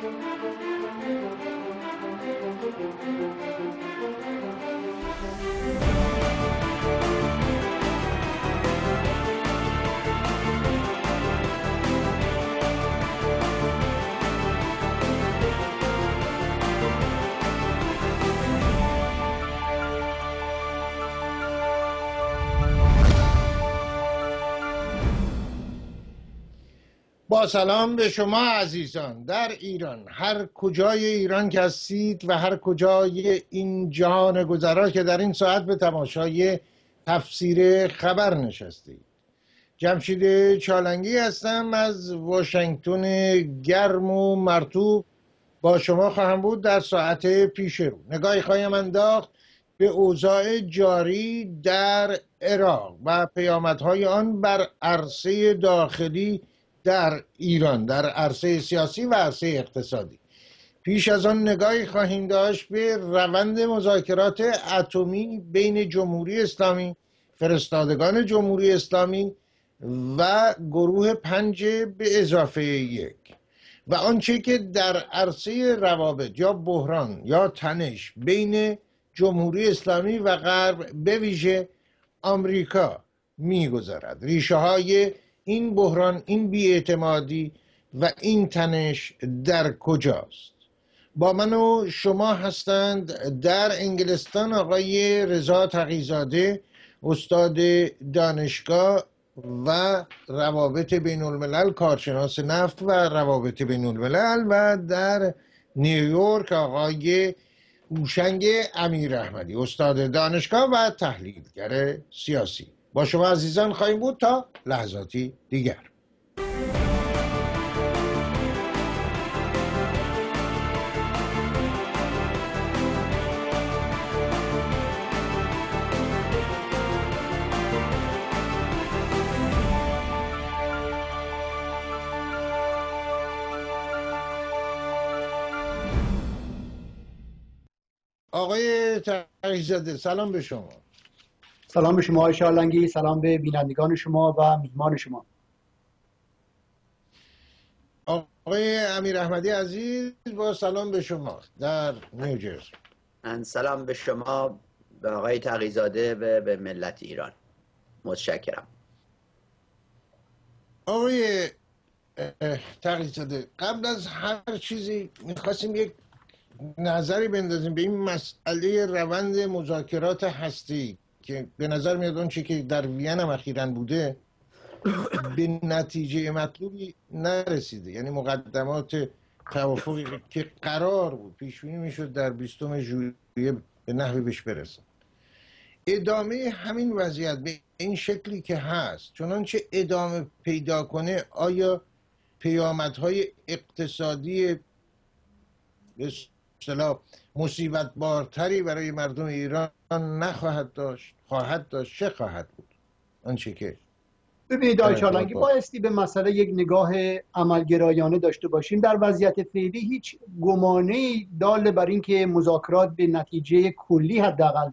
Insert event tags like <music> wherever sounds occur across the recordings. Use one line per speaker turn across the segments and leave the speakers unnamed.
Thank you. با سلام به شما عزیزان. در ایران هر کجای ایران که هستید و هر کجای این جهان گذرا که در این ساعت به تماشای تفسیر خبر نشستید. جمشید چالنگی هستم از واشنگتن گرم و مرتوب با شما خواهم بود در ساعت پیش رو. نگاهی خواهم انداخت به اوضاع جاری در عراق و پیامدهای آن بر عرصه داخلی در ایران در عرصه سیاسی و عرصه اقتصادی. پیش از آن نگاهی خواهیم داشت به روند مذاکرات اتمی بین جمهوری اسلامی فرستادگان جمهوری اسلامی و گروه پنج به اضافه یک و آنچه که در عرصه روابط یا بحران یا تنش بین جمهوری اسلامی و غرب به ویژه آمریکا میگذرد. ریشه های این بحران این بیاعتمادی و این تنش در کجاست؟ با من و شما هستند در انگلستان آقای رضا تقیزاده استاد دانشگاه و روابط بین الملل کارشناس نفت و روابط بین الملل و در نیویورک آقای اوشنگ امیر احمدی استاد دانشگاه و تحلیلگر سیاسی. با شما عزیزان خواهیم بود تا لحظاتی دیگر. آقای تقیزاده سلام به شما.
سلام به شما شارلنگی سلام به بینندگان شما و میهمان شما.
آقای امیر احمدی عزیز با سلام به شما در نیوجرسی
سلام به شما به آقای تقیزاده و به ملت ایران. متشکرم.
آقای تقیزاده قبل از هر چیزی می‌خواستیم یک نظری بندازیم به این مسئله روند مذاکرات هستی. که به نظر میاد اون چی که در وین هم اخیرا بوده به نتیجه مطلوبی نرسیده. یعنی مقدمات توافقی که قرار بود پیش بینی می‌شد در 20 ژوئیه به نحوی بهش برسه. ادامه همین وضعیت به این شکلی که هست چنانچه ادامه پیدا کنه آیا پیامدهای اقتصادی به مصیبت بارتری برای مردم ایران نخواهد داشت خواهد داشت چه خواهد بود؟ آنچه که
ببینید آقای چالنگی بایستی به مسئله یک نگاه عملگرایانه داشته باشیم. در وضعیت فعلی هیچ گمانه دال بر اینکه مذاکرات به نتیجه کلی حداقل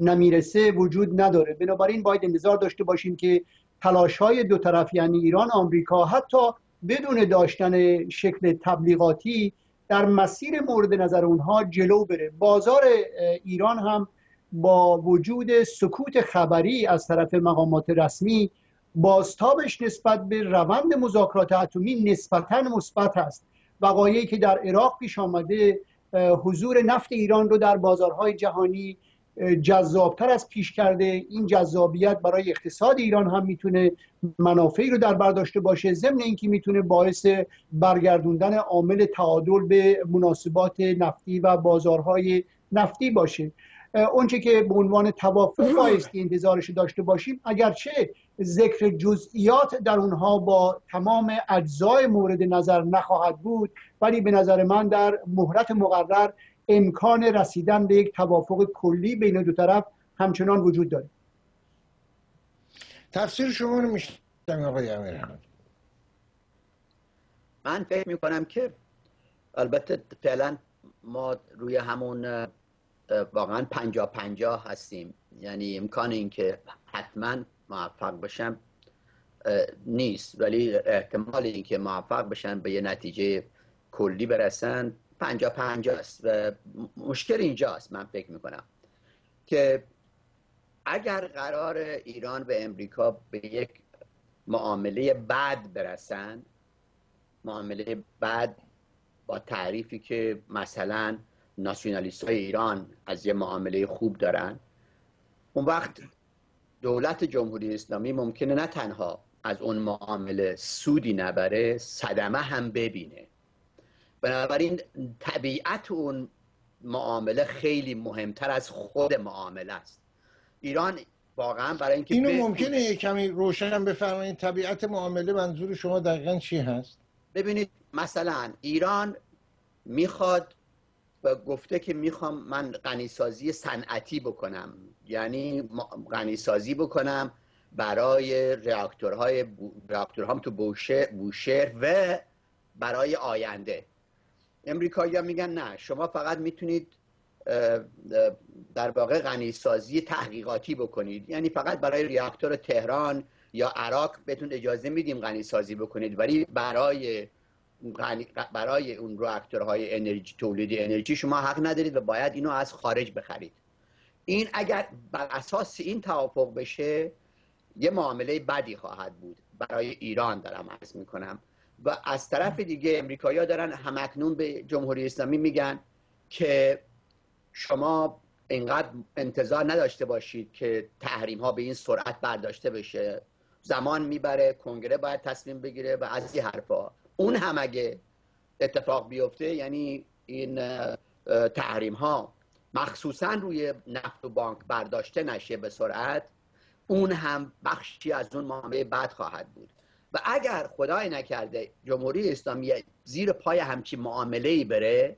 نمی‌رسه وجود نداره. بنابراین باید انتظار داشته باشیم که تلاش های دو طرف یعنی ایران آمریکا حتی بدون داشتن شکل تبلیغاتی در مسیر مورد نظر اونها جلو بره. بازار ایران هم با وجود سکوت خبری از طرف مقامات رسمی بازتابش نسبت به روند مذاکرات اتمی نسبتا مثبت است. وقایعی که در عراق پیش آمده حضور نفت ایران رو در بازارهای جهانی جذابتر از پیش کرده. این جذابیت برای اقتصاد ایران هم می‌تونه منافعی رو در برداشته باشه. ضمن اینکه می‌تونه باعث برگردوندن عامل تعادل به مناسبات نفتی و بازارهای نفتی باشه. اونچه که به عنوان توافق بایستی انتظارش داشته باشیم اگرچه ذکر جزئیات در اونها با تمام اجزای مورد نظر نخواهد بود ولی به نظر من در مهلت مقرر امکان رسیدن به یک توافق کلی بین دو طرف همچنان وجود داره.
تفسیر شما رو میشتم آقای
من فکر می که البته فعلا ما روی همون واقعا پنجا پنجا هستیم. یعنی امکان این که حتما موفق بشم نیست. ولی احتمال اینکه موفق بشن به یه نتیجه کلی برسن پنجا پنجا است. و مشکل اینجاست من فکر می‌کنم که اگر قرار ایران و امریکا به یک معامله بد برسن معامله بد با تعریفی که مثلا ناسیونالیست های ایران از یه معامله خوب دارن. اون وقت دولت جمهوری اسلامی ممکنه نه تنها از اون معامله سودی نبره صدمه هم ببینه. بنابراین طبیعت اون معامله خیلی مهمتر از خود معامله است. ایران واقعا برای اینکه
اینو ممکنه کمی روشن بفرمایید طبیعت معامله منظور شما دقیقا چی هست؟
ببینید مثلا ایران می‌خواد و گفته که می‌خوام من غنیسازی صنعتی بکنم. یعنی غنیسازی بکنم برای reaktorهای reaktorهام تو بوشهر و برای آینده. امریکایی ها میگن نه شما فقط می‌تونید در واقع غنیسازی تحقیقاتی بکنید. یعنی فقط برای ریاکتور تهران یا عراق بهتون اجازه میدیم غنیسازی بکنید. ولی برای برای اون های انرژی تولید انرژی شما حق ندارید و باید اینو از خارج بخرید. این اگر بر اساس این توافق بشه یه معامله بدی خواهد بود. برای ایران دارم عرض می‌کنم. و از طرف دیگه امریکایی دارن همکنون به جمهوری اسلامی میگن که شما اینقدر انتظار نداشته باشید که تحریم ها به این سرعت برداشته بشه. زمان می‌بره کنگره باید تصمیم بگیره و از این حرفا. اون هم اگه اتفاق بیفته یعنی این تحریم ها مخصوصا روی نفت و بانک برداشته نشه به سرعت اون هم بخشی از اون معامله بد خواهد بود. و اگر خدای نکرده جمهوری اسلامی زیر پای همچی معامله ای بره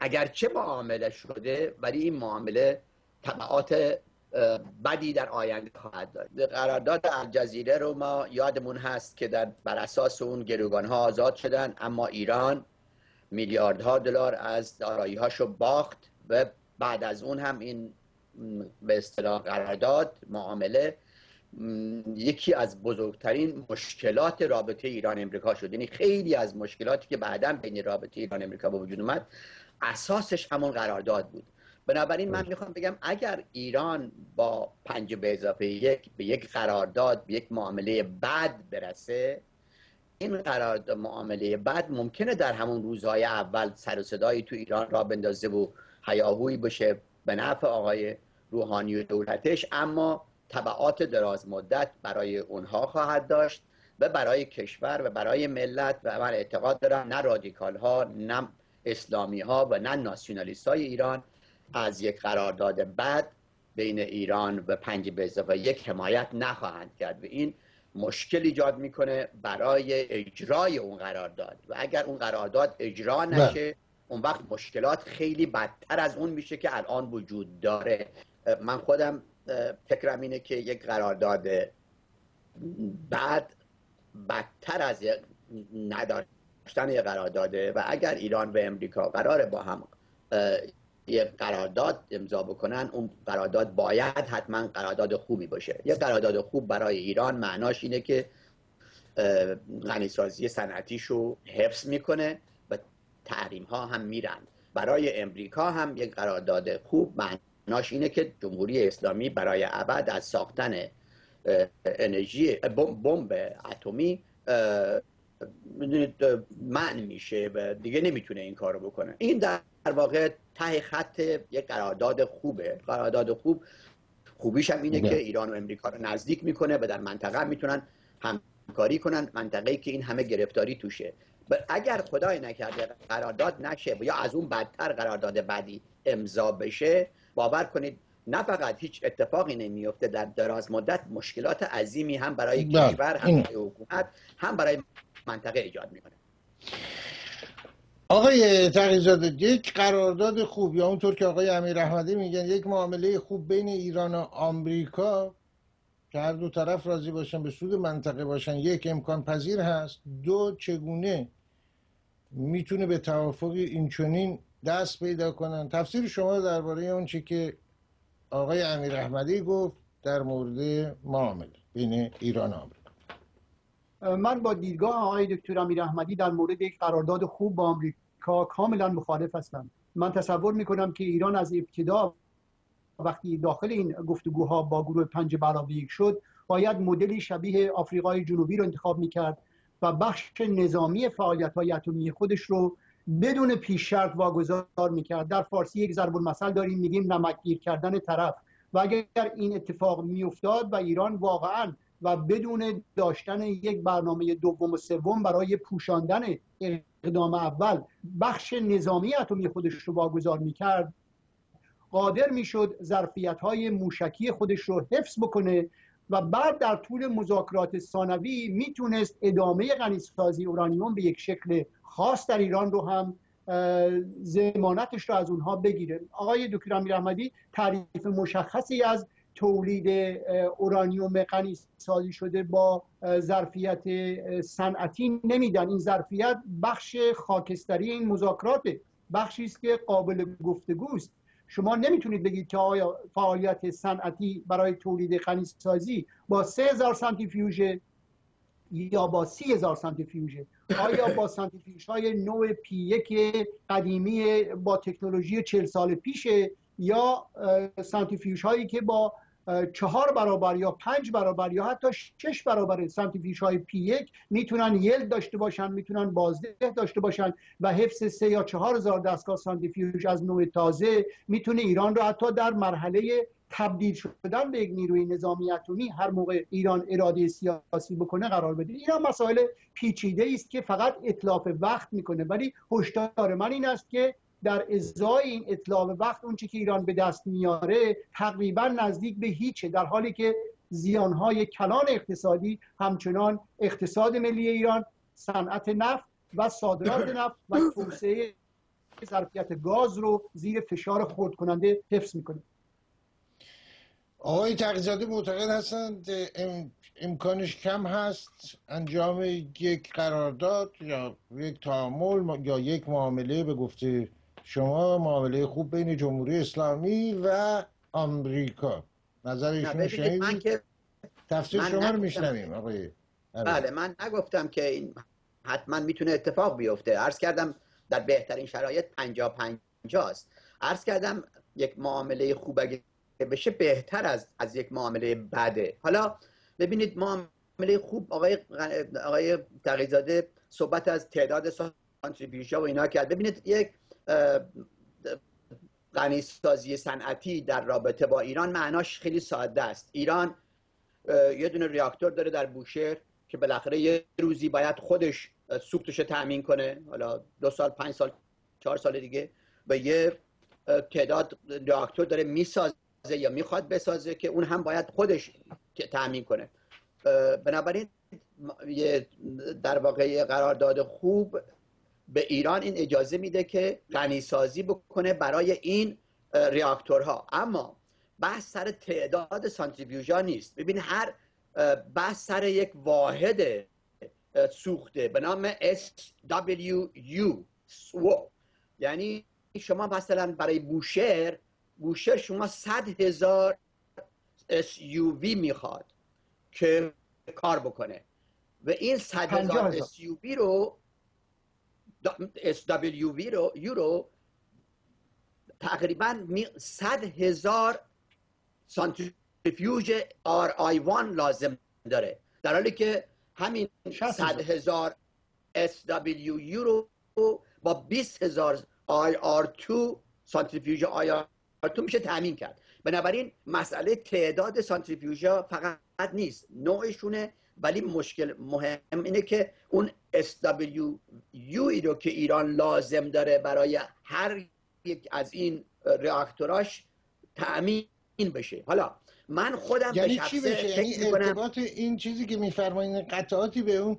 اگر چه معامله شده ولی این معامله طبعات بدی در آینده خواهد داشت. قرارداد الجزیره رو ما یادمون هست که در بر اساس اون گروگان ها آزاد شدن اما ایران میلیاردها دلار از دارایی هاشو باخت و بعد از اون هم این به اصطلاح قرارداد معامله یکی از بزرگترین مشکلات رابطه ایران امریکا شد. یعنی خیلی از مشکلاتی که بعدا بین رابطه ایران امریکا به وجود اومد اساسش همون قرارداد بود. بنابراین من می‌خوام بگم اگر ایران با پنج به اضافه یک به یک قرارداد به یک معامله بد برسه این قرارداد معامله بد ممکنه در همون روزهای اول سر و صدایی تو ایران را بندازه و هیاهویی بشه به نفع آقای روحانی و دولتش اما طبعات دراز مدت برای اونها خواهد داشت و برای کشور و برای ملت و من اعتقاد دارم نه رادیکال ها نه اسلامی ها و نه ناسیونالیست های ایران از یک قرارداد بد بین ایران و پنج به و یک حمایت نخواهند کرد و این مشکل ایجاد می‌کنه برای اجرای اون قرارداد. و اگر اون قرارداد اجرا بله. نشه اون وقت مشکلات خیلی بدتر از اون میشه که الان وجود داره. من خودم فکرم اینه که یک قرارداد بعد بدتر از نداشتن یک قرارداده. و اگر ایران و امریکا قرار با هم یک قرارداد امضا بکنن اون قرارداد باید حتما قرارداد خوبی باشه. یک قرارداد خوب برای ایران معناش اینه که غنیسازی صنعتیشو حفظ می‌کنه و تحریم ها هم میرن برای امریکا هم یک قرارداد خوب معناش اینه که جمهوری اسلامی برای ابد از ساختن انرژی بمب اتمی من میشه و دیگه نمی‌تونه این کارو بکنه. این در واقع ته خط یک قرارداد خوبه. قرارداد خوب خوبیش هم اینه که ایران و امریکا رو نزدیک می‌کنه و در منطقه می‌تونن همکاری کنن. منطقه‌ای که این همه گرفتاری توشه. اگر خدای نکرده قرارداد نشه یا از اون بدتر قرارداد بعدی امضا بشه باور کنید نه فقط هیچ اتفاقی نمیفته در دراز مدت مشکلات عظیمی هم برای بله. کشور هم برای حکومت هم برای منطقه ایجاد می‌کنه.
آقای تقیزاده یک قرارداد خوب یا اونطور که آقای امیر احمدی میگن یک معامله خوب بین ایران و آمریکا که هر دو طرف راضی باشن به سود منطقه باشن یک امکان پذیر هست. دو چگونه می‌تونه به توافقی اینچنین دست پیدا کنن؟ تفسیر شما درباره اون چی که آقای امیر احمدی گفت در مورد معامله بین ایران و آمریکا.
من با دیدگاه آقای دکتر امیر احمدی در مورد یک قرارداد خوب با آمریکا کاملا مخالف هستم. من تصور می‌کنم که ایران از ابتدا وقتی داخل این گفتگوها با گروه پنج برابر یک شد باید مدلی شبیه آفریقای جنوبی رو انتخاب می‌کرد و بخش نظامی فعالیت های اتمی خودش رو بدون پیش شرط واگذار می‌کرد. در فارسی یک ضرب المثل داریم میگیم نمکگیر کردن طرف. و اگر این اتفاق میافتاد و ایران واقعا و بدون داشتن یک برنامه دوم و سوم برای پوشاندن اقدام اول بخش نظامی اتمی خودش رو واگذار می‌کرد قادر می‌شد ظرفیت های موشکی خودش رو حفظ بکنه و بعد در طول مذاکرات ثانوی می‌تونست ادامه غنیسازی اورانیوم به یک شکل خاص در ایران رو هم زمانتش رو از اونها بگیره. آقای دکتر امیر احمدی تعریف مشخصی از تولید اورانیوم غنی سازی شده با ظرفیت صنعتی نمیدن. این ظرفیت بخش خاکستری این مذاکرات بخشی است که قابل گفتگوست شما نمی‌تونید بگید که آیا فعالیت صنعتی برای تولید غنی سازی با 3000 سانتریفیوژ یا با 30000 سانتریفیوژ آیا با سانتریفیوژ های نوع پی یک قدیمی با تکنولوژی 40 سال پیشه؟ یا سانتریفیوژ هایی که با چهار برابر یا پنج برابر یا حتی شش برابر سانتریفیوژ های پی یک می‌تونن یل داشته باشن می‌تونن بازده داشته باشن و حفظ سه یا چهار هزار دستگاه سانتریفیوژ از نوع تازه می‌تونه ایران رو حتی در مرحله تبدیل شدن به یک نیروی نظامی اتمی هر موقع ایران اراده سیاسی بکنه قرار بده. ایران مسائل پیچیده است که فقط اطلاف وقت می‌کنه ولی هشدار من این است که در ازای این اطلاع وقت اون که ایران به دست میاره تقریبا نزدیک به هیچه در حالی که زیانهای کلان اقتصادی همچنان اقتصاد ملی ایران صنعت نفت و صادرات <coughs> نفت و توسعه ظرفیت گاز رو زیر فشار خورد کننده حفظ می‌کنه.
آقای تقیزاده معتقد هستند امکانش کم هست انجام یک قرارداد یا یک تعامل یا یک معامله به گفته شما معامله خوب بین جمهوری اسلامی و آمریکا. نظر ایشون شنیدید؟ تفسیر شما رو میشنویم آقای
بله من نگفتم که این حتما می‌تونه اتفاق بیفته. عرض کردم در بهترین شرایط پنجا پنجا است عرض کردم یک معامله خوب اگه بشه بهتر از, از یک معامله بده. حالا ببینید معامله خوب آقای, آقای تقیزاده صحبت از تعداد سانتریفیوژها و اینا کرد. ببینید یک غنیسازی صنعتی در رابطه با ایران معناش خیلی ساده است. ایران یه دونه ریاکتور داره در بوشهر که بالاخره یه روزی باید خودش سوختش تأمین کنه. حالا دو سال پنج سال چهار سال دیگه و یه تعداد ریاکتور داره می‌سازه یا می‌خواد بسازه که اون هم باید خودش تأمین کنه. بنابراین در واقع قرارداد خوب به ایران این اجازه میده که غنیسازی بکنه برای این ریاکتورها. اما بحث سر تعداد سانتریفیوژا نیست. ببین هر بحث سر یک واحد سوخته به نام SWU یعنی شما مثلا برای بوشهر بوشهر شما صد هزار SUV می‌خواد که کار بکنه. و این صد هزار SUV رو SWV رو یورو تقریبا صد هزار سانتریفیوژ RI1 لازم داره. در حالی که همین صد هزار. SW رو با 20 هزار IR2 سانتریفیوژ IR2 میشه تامین کرد. بنابراین مسئله تعداد سانتریفیوژ فقط نیست نوعشونه ولی مشکل مهم اینه که اون SWU ای رو که ایران لازم داره برای هر یک از این reaktوراش تأمین بشه. حالا من خودم
یعنی به چی بشه؟ یعنی ارتباط این چیزی که میفرمایید قطعاتی به اون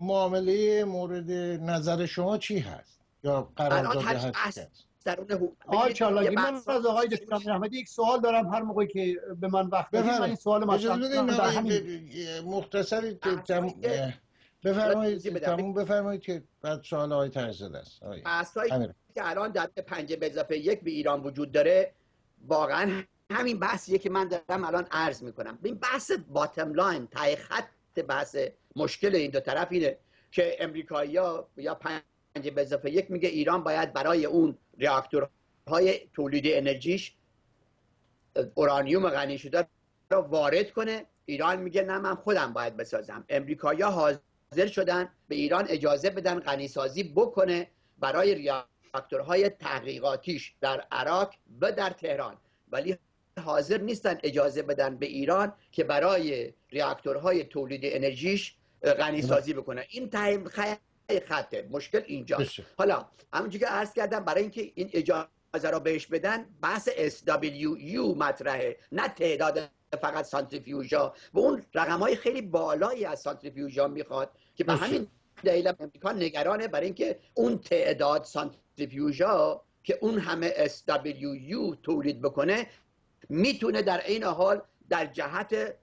معامله مورد نظر شما چی هست؟ یا قرارداد هست؟
درون آقای چالاگی من از آقای دکتر احمدی یک سوال دارم هر موقعی که به من وقت بدید من این سوال مطرح
همین مختصری بفرمایید تموم بفرمایید که بعد سوال آقای ترزده است.
بحثایی که الان در پنج به اضافه یک به ایران وجود داره واقعا همین بحثیه که من دارم الان عرض می‌کنم. این بحث باتم لاین تای خط بحث مشکل این دو طرف اینه که امریکایی یا پنج به اضافه یک میگه ایران باید برای اون ریاکتورهای تولید انرژیش اورانیوم غنی شده رو وارد کنه. ایران میگه نه من خودم باید بسازم. امریکایی حاضر شدن به ایران اجازه بدن غنیسازی بکنه برای ریاکتورهای تحقیقاتیش در عراق و در تهران. ولی حاضر نیستن اجازه بدن به ایران که برای ریاکتورهای تولید انرژیش غنی سازی بکنه. این تایم خیلی خطه. مشکل اینجا. حالا همونجوری که عرض کردم برای اینکه این اجازه را بهش بدن بحث SWU مطرحه. نه تعداد فقط سانتریفیوژا. و اون رقم های خیلی بالایی از سانتریفیوژا می‌خواد که به همین دلیل امریکا نگرانه. برای اینکه اون تعداد سانتریفیوژا که اون همه SWU تولید بکنه می‌تونه در این حال در جهت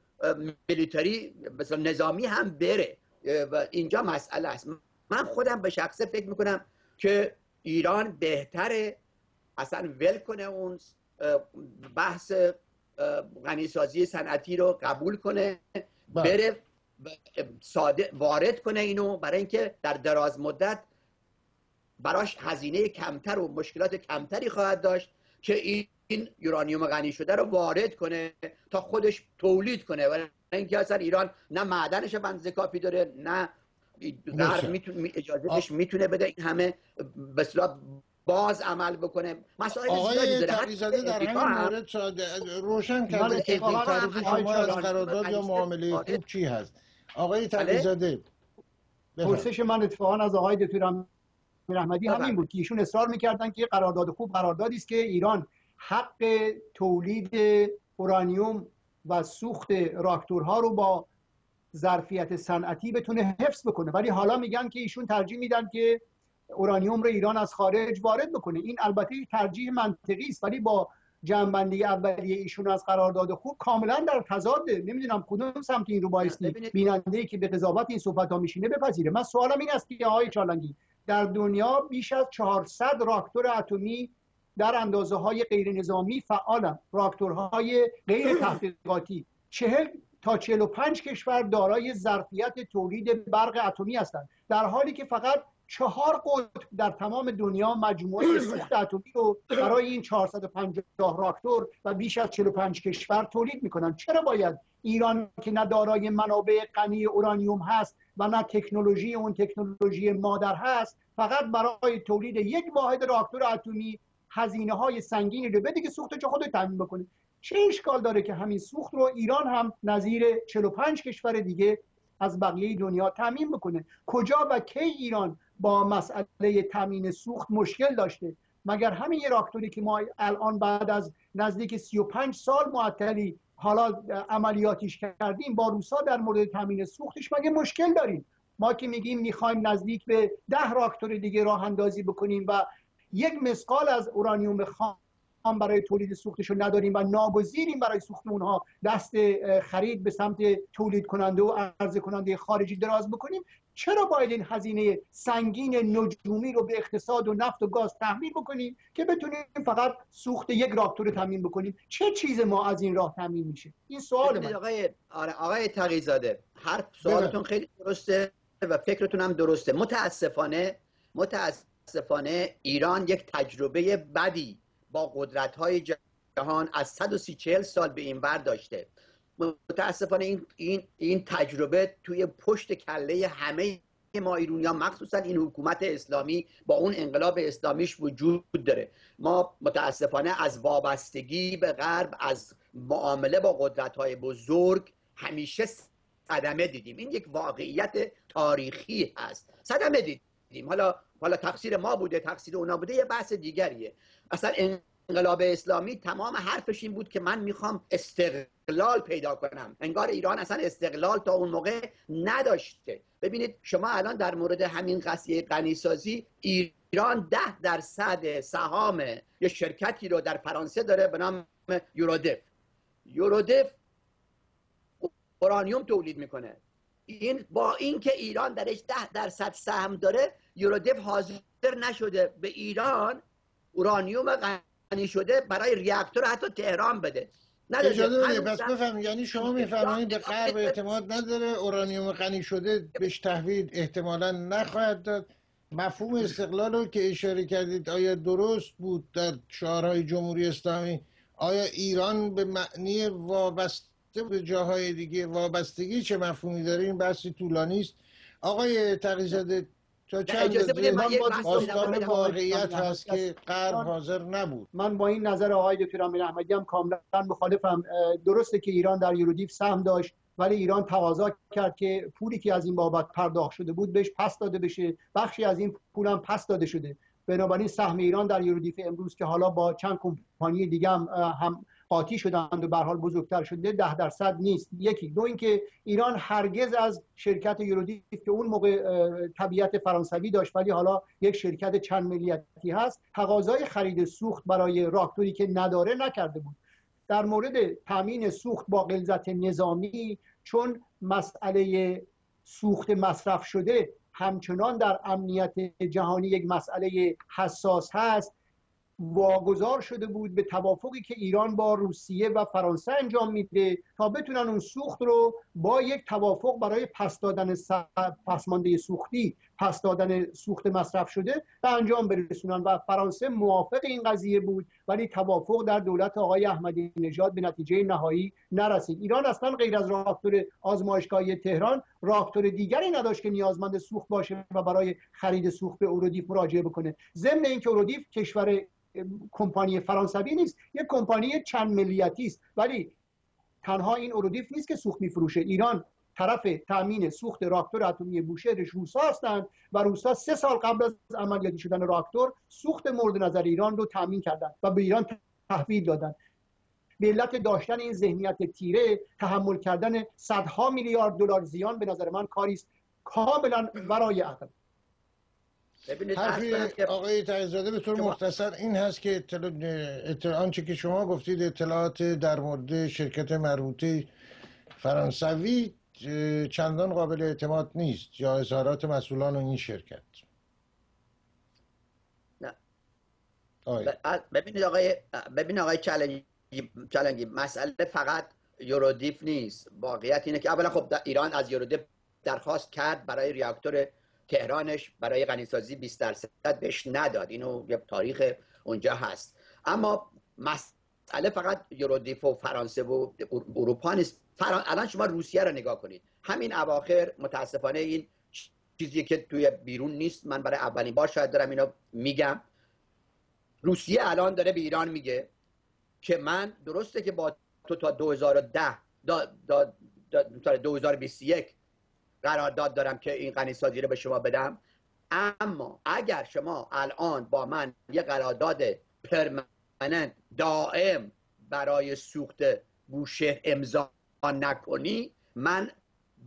ملیتری مثلا نظامی هم بره. و اینجا مسئله است. من خودم به شخصه فکر می‌کنم که ایران بهتره اصلا ول کنه اون بحث غنیسازی صنعتی رو قبول کنه بله. بره ساده وارد کنه اینو برای اینکه در دراز مدت براش هزینه کمتر و مشکلات کمتری خواهد داشت که این یورانیوم غنی شده رو وارد کنه تا خودش تولید کنه و اینکه اصلا ایران نه معدنش بنز کافی داره نه غرب می‌تونه اجازهش می‌تونه بده این همه به باز عمل بکنه. مسائل
آقای تقیزاده در همین مورد روشن کرده که تعریف شما از قرارداد یا معامله خوب چی هست؟ آقای بله. تقیزاده
پرسش من اتفاقا از آقای دکتر احمدی همین بود که ایشون اصرار می‌کردن که قرارداد خوب قراردادی است که ایران حق تولید اورانیوم و سوخت راکتورها رو با ظرفیت صنعتی بتونه حفظ بکنه. ولی حالا میگن که ایشون ترجیح میدن که اورانیوم رو ایران از خارج وارد بکنه. این البته ترجیح منطقی است ولی با جنبندی اولیه ایشون از قرارداد خوب کاملا در تضاده. نمی‌دونم کدوم سمت این رو بایستی بیننده که به قضاوت این صحبت ها میشینه بپذیره. من سوالم این است که آقای چالنگی در دنیا بیش از 400 راکتور اتمی در اندازه های غیر نظامی فعالن. راکتورهای غیر تحقیقاتی. چهل تا 45 کشور دارای ظرفیت تولید برق اتمی هستند. در حالی که فقط چهار قطب در تمام دنیا مجموعه سوخت اتمی رو برای این 450 راکتور و بیش از 45 کشور تولید می‌کنن چرا باید ایران که نه دارای منابع غنی اورانیوم هست و نه تکنولوژی اون تکنولوژی مادر هست فقط برای تولید یک واحد راکتور اتمی هزینه های سنگینی رو بده که سوختش خود تامین بکنه. چه اشکال داره که همین سوخت رو ایران هم نظیر 45 کشور دیگه از بقیه دنیا تامین بکنه؟ کجا و کی ایران با مسئله تامین سوخت مشکل داشته؟ مگر همین یه راکتوری که ما الان بعد از نزدیک 35 سال معطلی حالا عملیاتیش کردیم با روسا در مورد تامین سوختش مگه مشکل داریم؟ ما که میگیم می‌خوایم نزدیک به ده راکتور دیگه راه اندازی بکنیم و یک مسقال از اورانیوم خام برای تولید سوختش رو نداریم و ناگزیریم برای سوخت اونها. دست خرید به سمت تولید کننده و عرضه کننده خارجی دراز بکنیم. چرا باید این هزینه سنگین نجومی رو به اقتصاد و نفت و گاز تحمیل بکنیم که بتونیم فقط سوخت یک راکتور تامین بکنیم؟ چه چیز ما از این راه تامین میشه؟ این سوال من
آقای آره آقای تقیزاده هر سوالتون خیلی درسته و فکرتون هم درسته. متاسفانه متاسفانه ایران یک تجربه بدی با قدرت های جهان از 130 سال به این ور داشته. متاسفانه این, این, این تجربه توی پشت کله همه ما ایرونیا مخصوصا این حکومت اسلامی با اون انقلاب اسلامیش وجود داره. ما متاسفانه از وابستگی به غرب از معامله با قدرت های بزرگ همیشه صدمه دیدیم. این یک واقعیت تاریخی هست. صدمه دیدیم. حالا حالا تقصیر ما بوده تقصیر اونا بوده یه بحث دیگریه. اصلا انقلاب اسلامی تمام حرفش این بود که من می‌خوام استقلال پیدا کنم. انگار ایران اصلا استقلال تا اون موقع نداشته. ببینید شما الان در مورد همین قضیه غنیسازی ایران ده درصد سهام یه شرکتی رو در فرانسه داره به نام یورودف. یورودف اورانیوم تولید می‌کنه. این با اینکه ایران درش ده درصد سهم داره یورودف حاضر نشده به ایران اورانیوم غنی شده برای ریاکتور حتی تهران بده.
اجازه پس بفهم یعنی شما می‌فهمید به غرب اعتماد نداره اورانیوم غنی شده بهش تحویل احتمالا نخواهد داد. مفهوم استقلال رو که اشاره کردید آیا درست بود در شعارهای جمهوری اسلامی؟ آیا ایران به معنی وابسته به جاهای دیگه وابستگی چه مفهومی داره؟ این بحثی طولانی است. آقای تقیزاده تا چند آستان واقعیت هست که غرب حاضر نبود.
من با این نظر آقای دکتر امیر احمدی هم کاملا مخالفم. درسته که ایران در یورودیف سهم داشت ولی ایران تقاضا کرد که پولی که از این بابت پرداخت شده بود بهش پس داده بشه. بخشی از این پول هم پس داده شده. بنابراین سهم ایران در یورودیف امروز که حالا با چند کمپانی دیگه هم, هم قاطی شدند و به حال بزرگتر شده ده درصد نیست. یکی. دو اینکه ایران هرگز از شرکت یورودیف که اون موقع طبیعت فرانسوی داشت ولی حالا یک شرکت چند ملیتی هست تقاضای خرید سوخت برای راکتوری که نداره نکرده بود. در مورد تامین سوخت با غلظت نظامی چون مسئله سوخت مصرف شده همچنان در امنیت جهانی یک مسئله حساس هست. واگذار شده بود به توافقی که ایران با روسیه و فرانسه انجام میده تا بتونن اون سوخت رو با یک توافق برای پس دادن پسمانده سوختی پس دادن سوخت مصرف شده به انجام برسونن. و فرانسه موافق این قضیه بود ولی توافق در دولت آقای احمدی نژاد به نتیجه نهایی نرسید. ایران اصلا غیر از راکتور آزمایشگاهی تهران راکتور دیگری نداشت که نیازمند سوخت باشه و برای خرید سوخت به اورودیف مراجعه بکنه. ضمن اینکه اورودیف کشور کمپانی فرانسوی نیست یک کمپانی چند ملیتی است. ولی تنها این اورودیف نیست که سوخت میفروشه. ایران طرف تامین سوخت راکتور اتمی بوشهرش روسا هستند و روسا سه سال قبل از عملیاتی شدن راکتور سوخت مورد نظر ایران رو تامین کردند و به ایران تحویل دادن به علت داشتن این ذهنیت تیره تحمل کردن صدها میلیارد دلار زیان به نظر من کاری است کاملا ورای عقل.
حرفی آقای تایزاده به طور مختصر این هست که اطلاع... آنچه که شما گفتید اطلاعات در مورد شرکت مربوطه فرانسوی چندان قابل اعتماد نیست. یا اظهارات مسئولان این شرکت.
نه. ببینید آقای ببین آقای چلنگی مسئله فقط یورودیف نیست. واقعیت اینه که اولا خب ایران از یورودیف درخواست کرد برای ریاکتور تهرانش برای غنیسازی 20 درصد بهش نداد. اینو یه تاریخ اونجا هست. اما مسئله فقط یورودیف و فرانسه و اروپا نیست. فران... الان شما روسیه رو نگاه کنید. همین اواخر متاسفانه این چیزی که توی بیرون نیست. من برای اولین بار شاید دارم اینو میگم. روسیه الان داره به ایران میگه که من درسته که با تو تا 2010 دا, دا, دا 2021 قرارداد دارم که این غنیسازی رو به شما بدم. اما اگر شما الان با من یه قرارداد پرمننت دائم برای سوخت بوشه امضا نکنی. من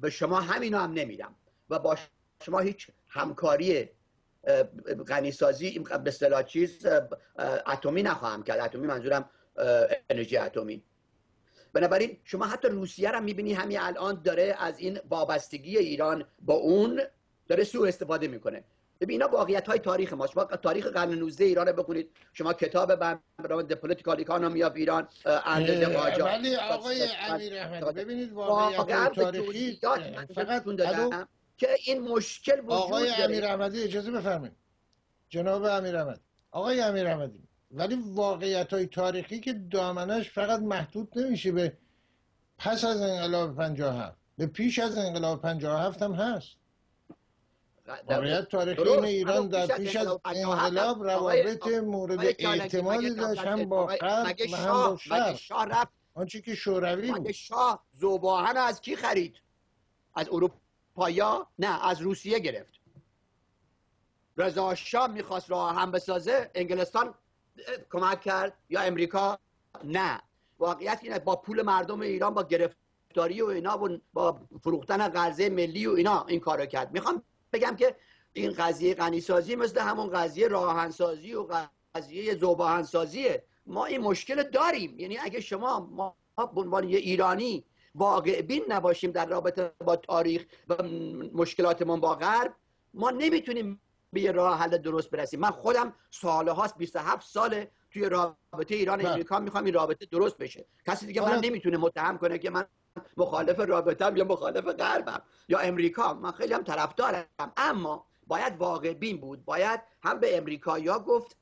به شما همینو هم نمیدم و با شما هیچ همکاری غنیسازی به اصطلاح چیز اتمی نخواهم کرد. اتمی منظورم انرژی اتمی. بنابراین شما حتی روسیه رو می‌بینی همین الان داره از این وابستگی ایران با اون داره سوء استفاده می‌کنه. ببین اینا واقعیت های تاریخ ما شما تاریخ قرن 19 ایران رو بخونید. شما کتاب به نام the political economy of
Iran under the Qajar ولی آقای امیراحمدی ببینید واقعیت تاریخی.
فقط دادم که این مشکل وجود
آقای امیر احمدی اجازه بفرمایید. جناب امیر احمد آقای امیر احمدی ولی واقعیت های تاریخی که دامنش فقط محدود نمیشه به پس از انقلاب 57 به پیش از انقلاب 57 هم هست. واقعیت تاریخی ایران در پیش از انقلاب روابط مورد اعتمادی داشت هم با غرب و هم با شرق. آنچه که شوروی بود.
شاه زوباهن از کی خرید؟ از اروپایا نه از روسیه گرفت. رضا شاه می‌خواست راه هم بسازه انگلستان کمک کرد یا امریکا؟ نه. واقعیت اینه با پول مردم ایران با گرفتاری و اینا و با فروختن قرضه ملی و اینا این کارو کرد. می‌خوام بگم که این قضیه غنیسازی مثل همون قضیه راهنسازی و قضیه زوباهنسازیه ما این مشکل داریم. یعنی اگه شما ما به عنوان یه ایرانی واقع بین نباشیم در رابطه با تاریخ و مشکلاتمون با غرب ما نمی‌تونیم به یه راه حل درست برسیم. من خودم سال هاست 27 ساله توی رابطه ایران
بله.
امریکا می‌خوام این رابطه درست بشه. کسی دیگه من نمی‌تونه متهم کنه که من مخالف رابطم یا مخالف غربم یا امریکا من خیلی هم طرفدارم. اما باید واقع بین بود. باید هم به امریکایی‌ها گفت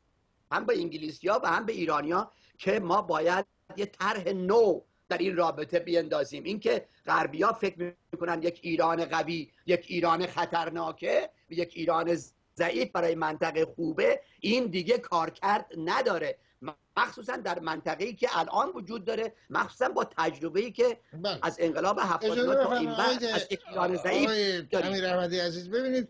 هم به انگلیسیا و هم به ایرانیا که ما باید یه طرح نو در این رابطه بیندازیم. اینکه غربیا فکر می‌کنن یک ایران قوی یک ایران خطرناکه یک ایران ضعیف برای منطقه خوبه این دیگه کارکرد نداره. مخصوصا در منطقه ای که الان وجود داره مخصوصا با تجربه ای که
بله.
از انقلاب 79
اجازه
تا این بعد از یک ایران ضعیف.
امیر احمدی عزیز ببینید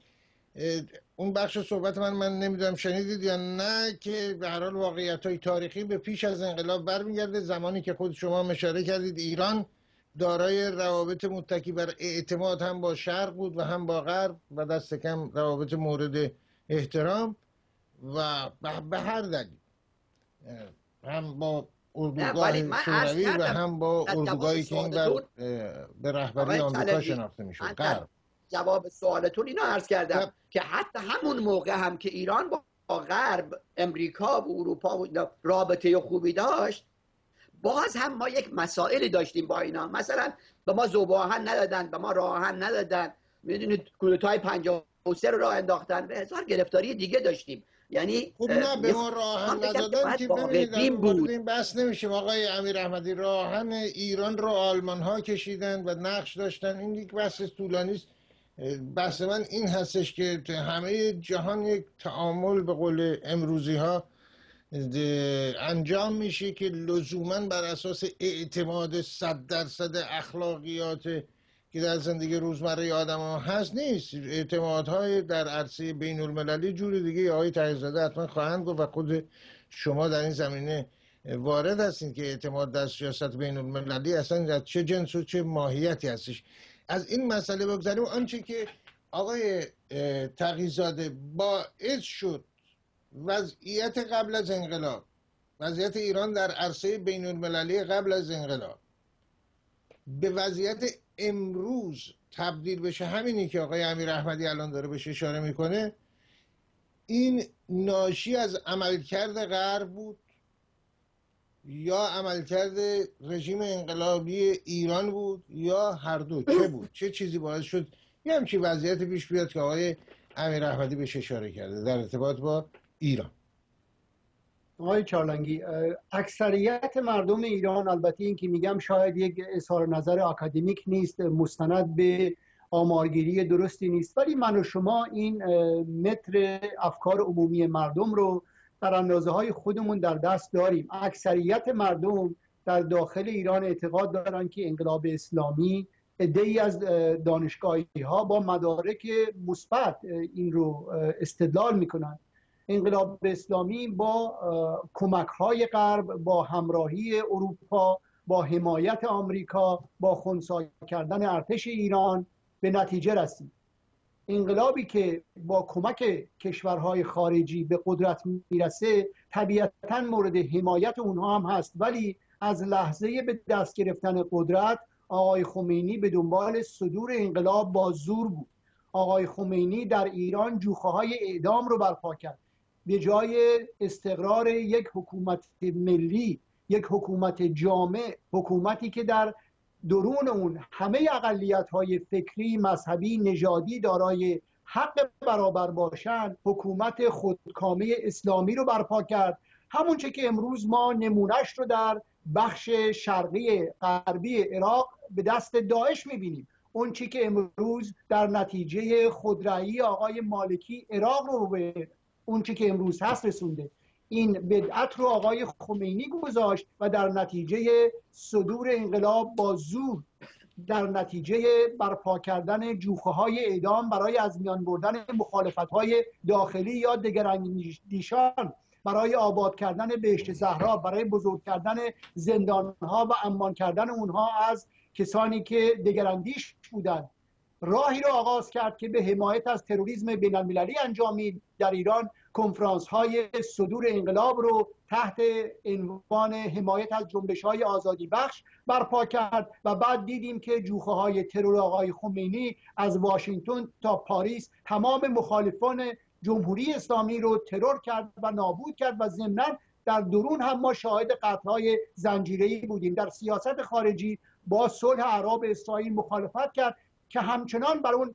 اون بخش صحبت من من نمی‌دونم شنیدید یا نه که به هر حال واقعیت های تاریخی به پیش از انقلاب برمیگرده زمانی که خود شما اشاره کردید ایران دارای روابط متکی بر اعتماد هم با شرق بود و هم با غرب و دست کم روابط مورد احترام و به- هر دلیل هم با اردوگاه شوروی و هم با اردوگاهی که این بر به رهبری آمریکا شناخته می‌شد.
جواب سوالتون اینو عرض کردم
خب.
که حتی همون موقع هم که ایران با غرب امریکا و اروپا و رابطه خوبی داشت باز هم ما یک مسائلی داشتیم با اینا. مثلا به ما زوب آهن ندادن به ما راه آهن ندادن. می‌دونید کودتای 53 رو راه انداختن. و هزار گرفتاری دیگه داشتیم. یعنی
خب نه به ما راهن
که
ندادن که ببینید
بود.
این بحث نمیشیم. آقای امیر احمدی راهن ایران رو آلمان ها کشیدن و نقش داشتن. این یک بحث طولانی است. بحث من این هستش که همه جهان یک تعامل به قول امروزی ها انجام میشه که لزوما بر اساس اعتماد صد درصد اخلاقیات که در زندگی روزمره آدم ها هست نیست. اعتمادهای در عرصه بین المللی جور دیگه آقای تغییرزاده حتما خواهند گفت و خود شما در این زمینه وارد هستین که اعتماد در سیاست بین المللی اصلا در چه جنس و چه ماهیتی هستش. از این مسئله بگذاریم آنچه که آقای اه، تغییرزاده باعث شد وضعیت قبل از انقلاب وضعیت ایران در عرصه بین المللی قبل از انقلاب به وضعیت امروز تبدیل بشه همینی که آقای امیر احمدی الان داره بهش اشاره می‌کنه. این ناشی از عملکرد غرب بود یا عملکرد رژیم انقلابی ایران بود یا هر دو چه بود؟ چه چیزی باعث شد؟ یه همچین وضعیت پیش بیاد که آقای امیر احمدی بهش اشاره کرده در ارتباط با ایران.
آقای چارلنگی اکثریت مردم ایران البته این که میگم شاید یک اظهار نظر اکادمیک نیست مستند به آمارگیری درستی نیست ولی من و شما این متر افکار عمومی مردم رو در اندازه های خودمون در دست داریم. اکثریت مردم در داخل ایران اعتقاد دارن که انقلاب اسلامی ای از اه، دانشگاهی ها با مدارک مثبت این رو استدلال می‌کنن. انقلاب اسلامی با کمک های غرب با همراهی اروپا با حمایت آمریکا با خونسا کردن ارتش ایران به نتیجه رسید. انقلابی که با کمک کشورهای خارجی به قدرت می‌رسه طبیعتا مورد حمایت اونها هم هست. ولی از لحظه به دست گرفتن قدرت آقای خمینی به دنبال صدور انقلاب با زور بود. آقای خمینی در ایران جوخه های اعدام رو برپا کرد. به جای استقرار یک حکومت ملی یک حکومت جامع حکومتی که در درون اون همه اقلیت های فکری مذهبی نژادی دارای حق برابر باشند حکومت خودکامه اسلامی رو برپا کرد. همون چه که امروز ما نمونهش رو در بخش شرقی غربی عراق به دست داعش می‌بینیم. اون چی که امروز در نتیجه خودرایی آقای مالکی عراق رو به اون که امروز هست رسونده. این بدعت رو آقای خمینی گذاشت و در نتیجه صدور انقلاب با زور در نتیجه برپا کردن جوخه های اعدام برای از میان بردن مخالفت های داخلی یا دگراندیشان برای آباد کردن بهشت زهرا برای بزرگ کردن زندان ها و امان کردن اونها از کسانی که دگراندیش بودند. راهی رو آغاز کرد که به حمایت از تروریسم بین المللی انجامید در ایران کنفرانس های صدور انقلاب رو تحت عنوان حمایت از جنبش های آزادی بخش برپا کرد و بعد دیدیم که جوخه های ترور آقای خمینی از واشنگتن تا پاریس تمام مخالفان جمهوری اسلامی رو ترور کرد و نابود کرد و ضمنا در درون هم ما شاهد قطعهای زنجیره‌ای بودیم. در سیاست خارجی با صلح عرب اسرائیل مخالفت کرد. که همچنان بر اون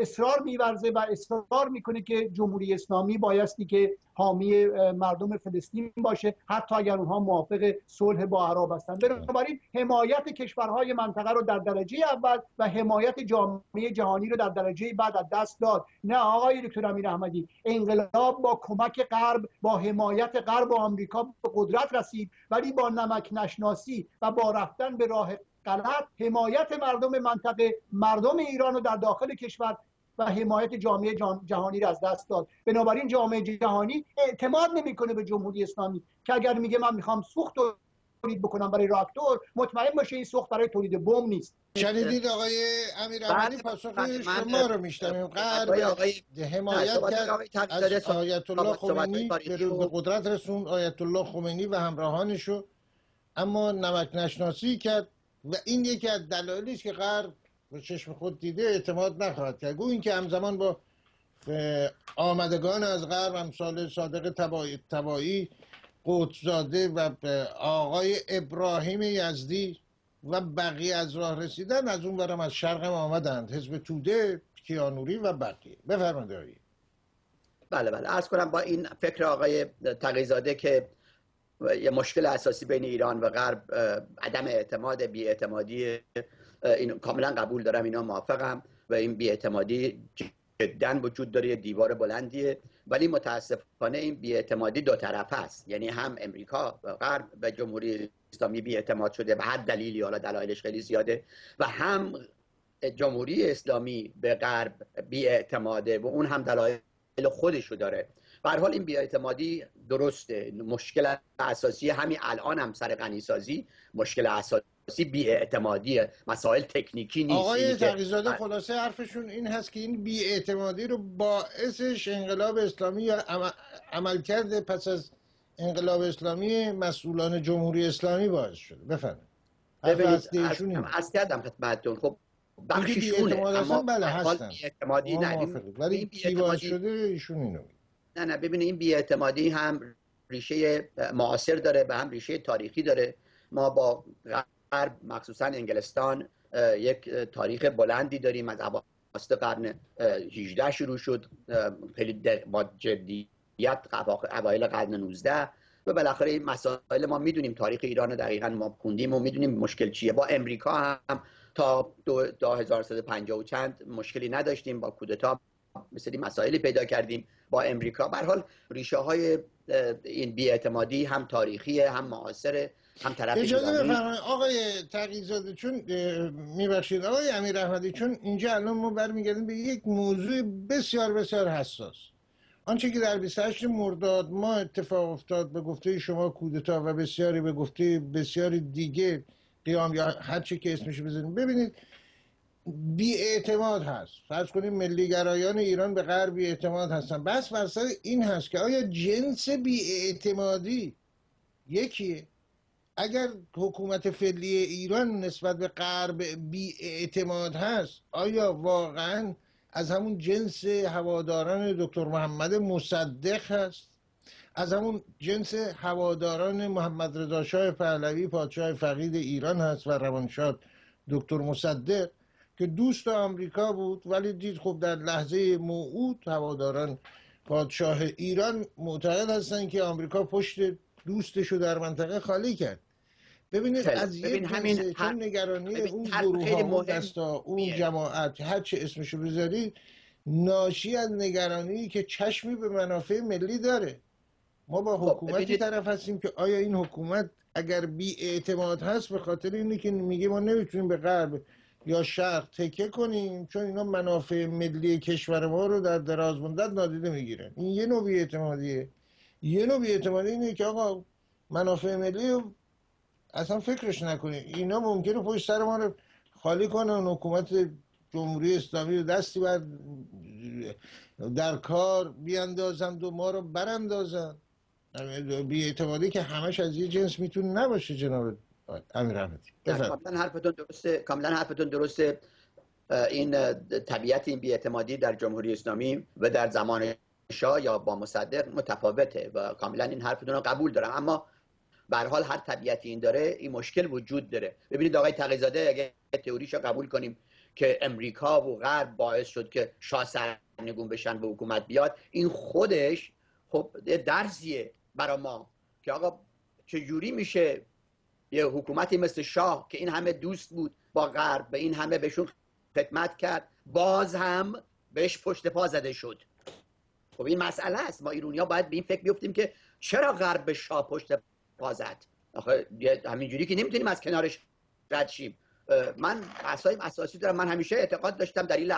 اصرار میورزه و اصرار می‌کنه که جمهوری اسلامی بایستی که حامی مردم فلسطین باشه حتی اگر اونها موافق صلح با عرب هستند بنابراین حمایت کشورهای منطقه رو در درجه اول و حمایت جامعه جهانی رو در درجه بعد از دست داد. نه آقای دکتر امیر احمدی انقلاب با کمک غرب با حمایت غرب و آمریکا به قدرت رسید ولی با نمک نشناسی و با رفتن به راه غلط حمایت مردم منطقه مردم ایران رو در داخل کشور و حمایت جامعه جهانی را از دست داد. بنابراین جامعه جهانی اعتماد نمی‌کنه به جمهوری اسلامی که اگر میگه من می‌خوام سوخت تولید بکنم برای راکتور مطمئن باشه این سوخت برای تولید بم نیست.
شنیدید آقای امیر احمدی پاسخ شما رو میشتمیم غرب حمایت کرد. از آیت الله خمینی به قدرت رسون آیت الله خمینی و همراهانشو اما نمک نشناسی کرد. و این یکی از دلایلی که غرب به چشم خود دیده اعتماد نخواهد کرد. گو اینکه همزمان با آمدگان از غرب امثال صادق تبایی, تبایی و آقای ابراهیم یزدی و بقیه از راه رسیدن از اون برم از شرق هم آمدند. حزب توده کیانوری و بقیه. بفرمایید
بله بله. ارز کنم با این فکر آقای تقیزاده که یه مشکل اساسی بین ایران و غرب عدم اعتماد اعتمادی این کاملا قبول دارم اینا موافقم و این اعتمادی جدا وجود داره دیوار بلندیه. ولی متاسفانه این اعتمادی دو طرف است یعنی هم امریکا و غرب و جمهوری اسلامی اعتماد شده به هر دلیلی حالا دلایلش خیلی زیاده و هم جمهوری اسلامی به غرب اعتماده و اون هم دلایل خودشو داره. به حال این بیاعتمادی درسته. مشکل اساسی همین الان هم سر غنیسازی مشکل اساسی بیاعتمادی مسائل تکنیکی نیست.
آقای تقیزاده خلاصه حرفشون این هست که این بیاعتمادی رو باعثش انقلاب اسلامی یا عمل کرده پس از انقلاب اسلامی مسئولان جمهوری اسلامی باعث شده. بفرمایید.
ببینید از کردم خدمتتون. خب بخشیشونه
اما بله هستن بیاعتمادی نه. ولی شده ایشون اینو
نه نه ببینید این بیاعتمادی هم ریشه معاصر داره به هم ریشه تاریخی داره. ما با غرب مخصوصا انگلستان یک تاریخ بلندی داریم. از اواسط قرن 18 شروع شد. خیلی با جدیت اوایل قرن 19 و بالاخره این مسائل ما می‌دونیم. تاریخ ایران رو دقیقا ما خوندیم و می‌دونیم مشکل چیه. با امریکا هم تا 2150 و چند مشکلی نداشتیم. با کودتا مثل مسائلی پیدا کردیم. با امریکا. به حال ریشه های این بیاعتمادی هم تاریخی هم معاصر هم طرف
اجازه بفرمایید آقای تقیزاده چون میبخشید آقای امیر احمدی چون اینجا الان ما برمیگردیم به یک موضوع بسیار بسیار حساس. آنچه که در 28 مرداد ما اتفاق افتاد به گفته شما کودتا و بسیاری به گفته بسیاری دیگه قیام یا هر چی که اسمش بزنید ببینید بی اعتماد هست. فرض کنیم ملیگرایان ایران به غرب بی اعتماد هستن. بس فرصت این هست که آیا جنس بی اعتمادی یکیه؟ اگر حکومت فعلی ایران نسبت به غرب بی اعتماد هست آیا واقعا از همون جنس هواداران دکتر محمد مصدق هست؟ از همون جنس هواداران محمد رضا شاه پهلوی پادشاه فقید ایران هست و روانشاد دکتر مصدق؟ که دوست آمریکا بود ولی دید خب در لحظه موعود هواداران پادشاه ایران معتقد هستن که آمریکا پشت دوستشو در منطقه خالی کرد. ببینید از یک همین چون نگرانی اون گروه ها اون دستا اون جماعت هر چه اسمشو بذارید ناشی از نگرانی که چشمی به منافع ملی داره. ما با خب، حکومتی طرف هستیم که آیا این حکومت اگر بی اعتماد هست به خاطر اینه که میگه ما نمی‌تونیم به غرب یا شرق تکه کنیم چون اینا منافع ملی کشور ما رو در دراز مدت نادیده می‌گیرن. این یه نوع اعتمادیه یه نوع اعتمادی اینه که آقا منافع ملی رو اصلا فکرش نکنیم اینا ممکنه پشت سر ما رو خالی کنن حکومت جمهوری اسلامی رو دستی بر در کار بیاندازند و ما رو براندازن بی اعتمادی که همش از یه جنس می‌تونه نباشه جناب امیر احمدی
کاملا حرفتون درسته کاملا حرفتون درسته. این طبیعت این بیاعتمادی در جمهوری اسلامی و در زمان شاه یا با مصدق متفاوته و کاملا این حرفتون رو قبول دارم. اما به حال هر طبیعتی این داره این مشکل وجود داره. ببینید آقای تقیزاده اگه تئوریشو قبول کنیم که امریکا و غرب باعث شد که شاه سرنگون بشن به حکومت بیاد این خودش خب درسیه برا ما که آقا چجوری میشه یه حکومتی مثل شاه که این همه دوست بود با غرب به این همه بهشون خدمت کرد باز هم بهش پشت پا زده شد. خب این مسئله است. ما ایرونیا باید به این فکر بیفتیم که چرا غرب به شاه پشت پا زد؟ آخه همینجوری که نمی‌تونیم از کنارش رد شیم. من اصلا اساسی دارم. من همیشه اعتقاد داشتم دلیل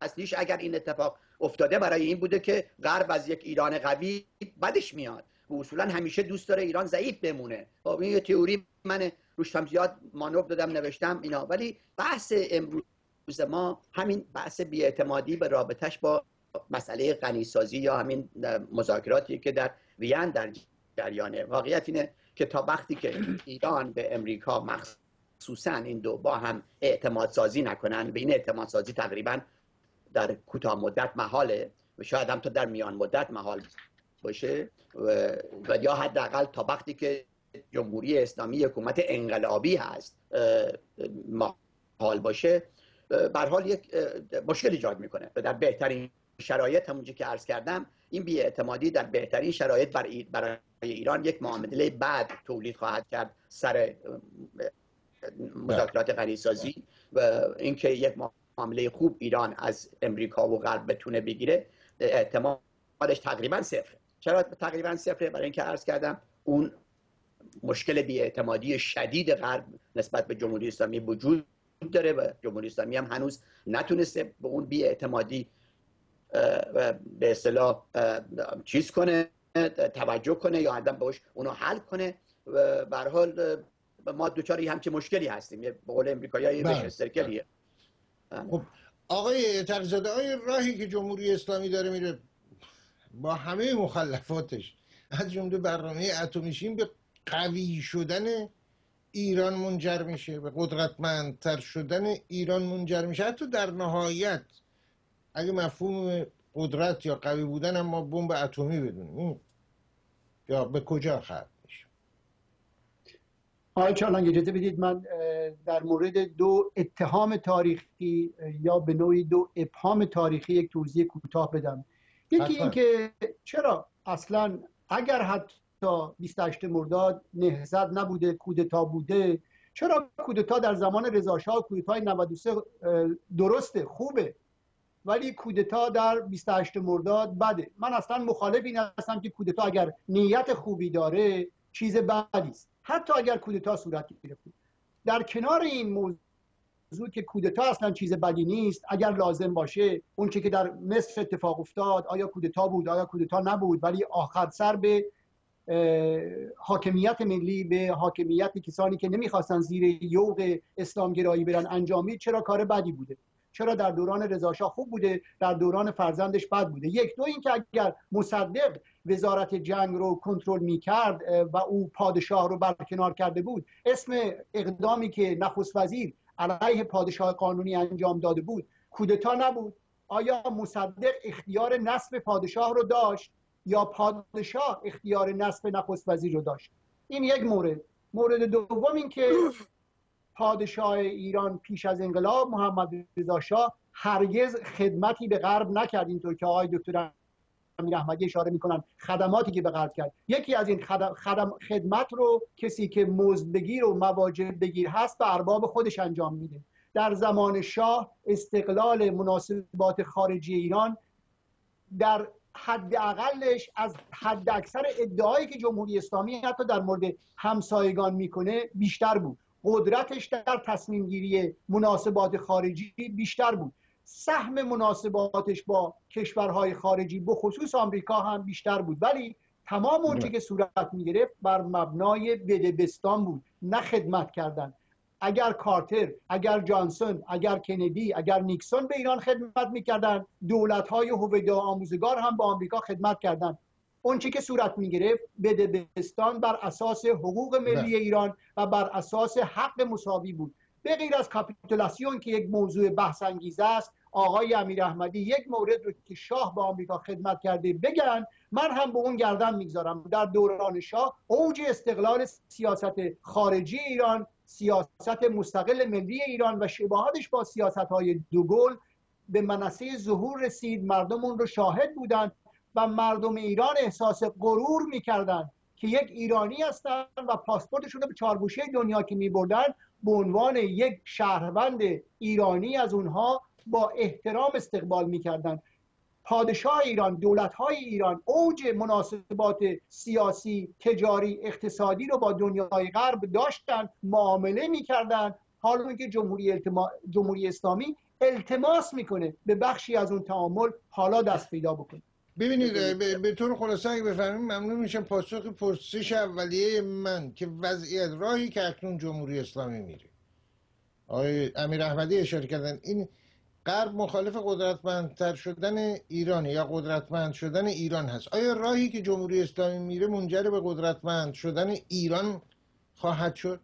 اصلیش اگر این اتفاق افتاده برای این بوده که غرب از یک ایران قوی بدش میاد. و اصولا همیشه دوست داره ایران ضعیف بمونه. خب این یه تئوری من روش هم زیاد مانور دادم نوشتم اینا. ولی بحث امروز ما همین بحث بیاعتمادی به رابطش با مسئله غنیسازی یا همین مذاکراتی که در وین در جریانه. واقعیت اینه که تا وقتی که ایران به امریکا مخصوصا این دو با هم اعتماد سازی نکنن به این اعتماد سازی تقریبا در کوتاه مدت محاله و شاید هم تا در میان مدت محال باشه و, یا حداقل تا وقتی که جمهوری اسلامی حکومت انقلابی هست محال باشه بر حال یک مشکل ایجاد می‌کنه. و در بهترین شرایط همونجا که عرض کردم این بیاعتمادی در بهترین شرایط برای ایران یک معامله بعد تولید خواهد کرد سر مذاکرات غنیسازی و اینکه یک معامله خوب ایران از امریکا و غرب بتونه بگیره احتمالش تقریبا صفر چرا تقریبا صفره؟ برای اینکه عرض کردم اون مشکل بیاعتمادی شدید غرب نسبت به جمهوری اسلامی وجود داره و جمهوری اسلامی هم هنوز نتونسته به اون بیاعتمادی به اصطلاح چیز کنه توجه کنه یا آدم باش اونو حل کنه. و به حال ما دوچار همچه مشکلی هستیم. به قول امریکایی بله. سرکلیه.
خب آقای تقزاده آقای راهی که جمهوری اسلامی داره میره با همه مخلفاتش از جمله برنامه اتمیشین به قوی شدن ایران منجر میشه به قدرتمندتر شدن ایران منجر میشه. حتی در نهایت اگه مفهوم قدرت یا قوی بودن هم ما بمب اتمی بدونیم. یا به کجا خرد میشه؟
آقای چالنگ اجازه بدید من در مورد دو اتهام تاریخی یا به نوعی دو ابهام تاریخی یک توضیح کوتاه بدم. یکی اینکه چرا اصلا اگر حتی 28 مرداد نهزت نبوده کودتا بوده. چرا کودتا در زمان رضا شاه کودتای 93 درسته خوبه ولی کودتا در 28 مرداد بده. من اصلا مخالف این هستم که کودتا اگر نیت خوبی داره چیز بدی است. حتی اگر کودتا صورت گرفته. در کنار این موضوع که کودتا اصلا چیز بدی نیست اگر لازم باشه اون که در مصر اتفاق افتاد آیا کودتا بود آیا کودتا نبود ولی آخر سر به حاکمیت ملی به حاکمیت کسانی که نمی‌خواستن زیر یوغ اسلامگرایی برن انجامید چرا کار بدی بوده؟ چرا در دوران رضاشاه خوب بوده؟ در دوران فرزندش بد بوده؟ یک دو اینکه اگر مصدق وزارت جنگ رو کنترل می‌کرد و او پادشاه رو برکنار کرده بود اسم اقدامی که نخست وزیر علیه پادشاه قانونی انجام داده بود کودتا نبود. آیا مصدق اختیار نصب پادشاه رو داشت؟ یا پادشاه اختیار نصب نخست وزیر رو داشت. این یک مورد. مورد دوم این که پادشاه ایران پیش از انقلاب محمد رضا شاه هرگز خدمتی به غرب نکرد. اینطور که آقای دکتر امیر احمدی اشاره می‌کنن خدماتی که به غرب کرد. یکی از این خدم خدمت رو کسی که مزد بگیر و مواجب بگیر هست به ارباب خودش انجام میده. در زمان شاه استقلال مناسبات خارجی ایران در حد اقلش از حد اکثر ادعایی که جمهوری اسلامی حتی در مورد همسایگان می‌کنه بیشتر بود. قدرتش در تصمیم گیری مناسبات خارجی بیشتر بود. سهم مناسباتش با کشورهای خارجی به خصوص آمریکا هم بیشتر بود. ولی تمام اونچه که صورت می‌گرفت بر مبنای بدبستان بود نه خدمت کردن. اگر کارتر اگر جانسون اگر کندی اگر نیکسون به ایران خدمت می‌کردن دولت های هویدا آموزگار هم با آمریکا خدمت کردند چی که صورت می گرفت بدبستان بر اساس حقوق ملی نه. ایران و بر اساس حق مساوی بود. به غیر از کاپیتولاسیون که یک موضوع بحث انگیز است آقای امیر احمدی یک مورد رو که شاه به آمریکا خدمت کرده بگن من هم به اون گردن می‌گذارم. در دوران شاه اوج استقلال سیاست خارجی ایران سیاست مستقل ملی ایران و شباهتش با سیاست های دوگل به منصه ظهور رسید. مردم اون رو شاهد بودند و مردم ایران احساس غرور می‌کردند که یک ایرانی هستند و پاسپورتشون رو به چارگوشه دنیا که میبردن به عنوان یک شهروند ایرانی از اونها با احترام استقبال می‌کردن. پادشاه ایران دولت های ایران اوج مناسبات سیاسی تجاری اقتصادی رو با دنیای غرب داشتن معامله می‌کردن. حالا که جمهوری, جمهوری اسلامی التماس می‌کنه به بخشی از اون تعامل حالا دست پیدا بکنه.
ببینید به طور خلاصه اگه بفهمیم ممنون میشم. پاسخ پرسش اولیه من که وضعیت راهی که اکنون جمهوری اسلامی میره. آقای امیر احمدی اشاره کردن. این غرب مخالف قدرتمندتر شدن ایران یا قدرتمند شدن ایران هست. آیا راهی که جمهوری اسلامی میره منجر به قدرتمند شدن ایران خواهد شد؟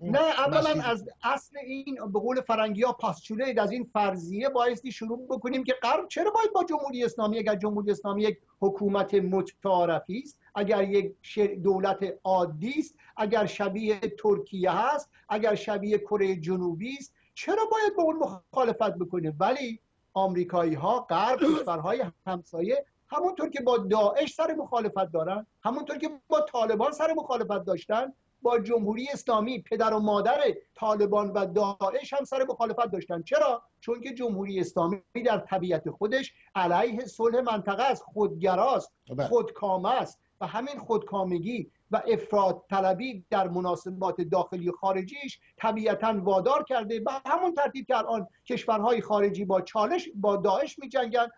نه اولا از اصل این به قول فرنگی ها پاسچوله از این فرضیه بایستی شروع بکنیم که غرب چرا باید با جمهوری اسلامی اگر جمهوری اسلامی یک حکومت متعارفی است اگر یک دولت عادی است اگر شبیه ترکیه هست اگر شبیه کره جنوبی است چرا باید با اون مخالفت بکنه ولی آمریکایی ها غرب <coughs> کشورهای همسایه همونطور که با داعش سر مخالفت دارن همونطور که با طالبان سر مخالفت داشتن با جمهوری اسلامی پدر و مادر طالبان و داعش هم سر مخالفت داشتن. چرا؟ چون که جمهوری اسلامی در طبیعت خودش علیه صلح منطقه است خودگراست بله. خودکامه است و همین خودکامگی و افراد طلبی در مناسبات داخلی و خارجیش طبیعتا وادار کرده و همون ترتیب که الان کشورهای خارجی با چالش با داعش می جنگن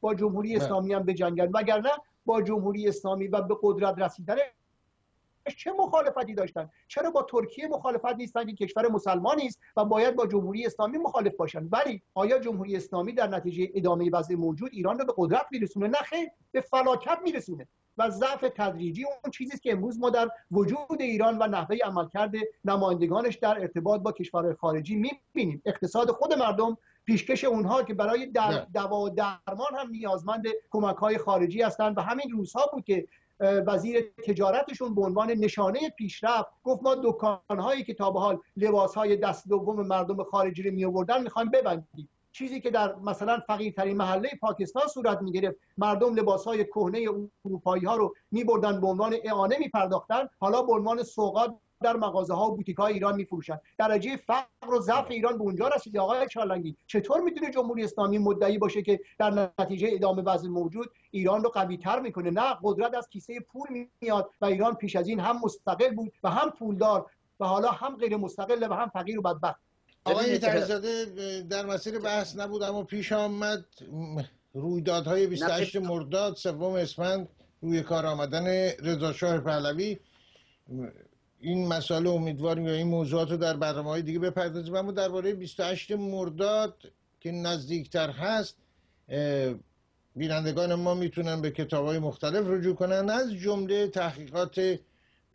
با جمهوری. اسلامی هم بجنگن. وگرنه با جمهوری اسلامی و به قدرت رسیدن چه مخالفتی داشتن؟ چرا با ترکیه مخالفت نیستن که کشور مسلمانی است و باید با جمهوری اسلامی مخالف باشن؟ ولی آیا جمهوری اسلامی در نتیجه ادامه وضع موجود ایران رو به قدرت میرسونه؟ نه خیر به فلاکت میرسونه. و ضعف تدریجی اون چیزی که امروز ما در وجود ایران و نحوه عملکرد نمایندگانش در ارتباط با کشورهای خارجی می‌بینیم. اقتصاد خود مردم پیشکش اونها که برای در دوا و درمان هم نیازمند کمک های خارجی هستند و همین روزها بود که وزیر تجارتشون به عنوان نشانه پیشرفت گفت ما دکانهایی که تا به حال لباسهای دست دوم مردم خارجی رو می آوردن می‌خوایم ببندیم. چیزی که در مثلا فقیرترین محله پاکستان صورت می گرفت مردم لباس های کهنه اروپایی ها رو می بردن به عنوان اعانه می پرداختن حالا به عنوان سوغات در مغازه ها و بوتیک های ایران میفروشن. درجه فقر و ضعف ایران به اونجا رسیده. آقای چالنگی چطور می‌تونه جمهوری اسلامی مدعی باشه که در نتیجه ادامه وضع موجود ایران رو قوی تر می‌کنه؟ نه قدرت از کیسه پول میاد و ایران پیش از این هم مستقل بود و هم پولدار و حالا هم غیر مستقل و هم فقیر و بدبخت.
آقای ترزاده در مسیر بحث نبود اما پیش آمد رویدادهای 28 مرداد سوم اسفند روی کار آمدن رضا شاه پهلوی. این مسئله امیدواریم یا این موضوعات رو در برنامه های دیگه بپردازیم اما درباره 28 مرداد که نزدیکتر هست بینندگان ما می‌تونن به کتاب های مختلف رجوع کنن. از جمله تحقیقات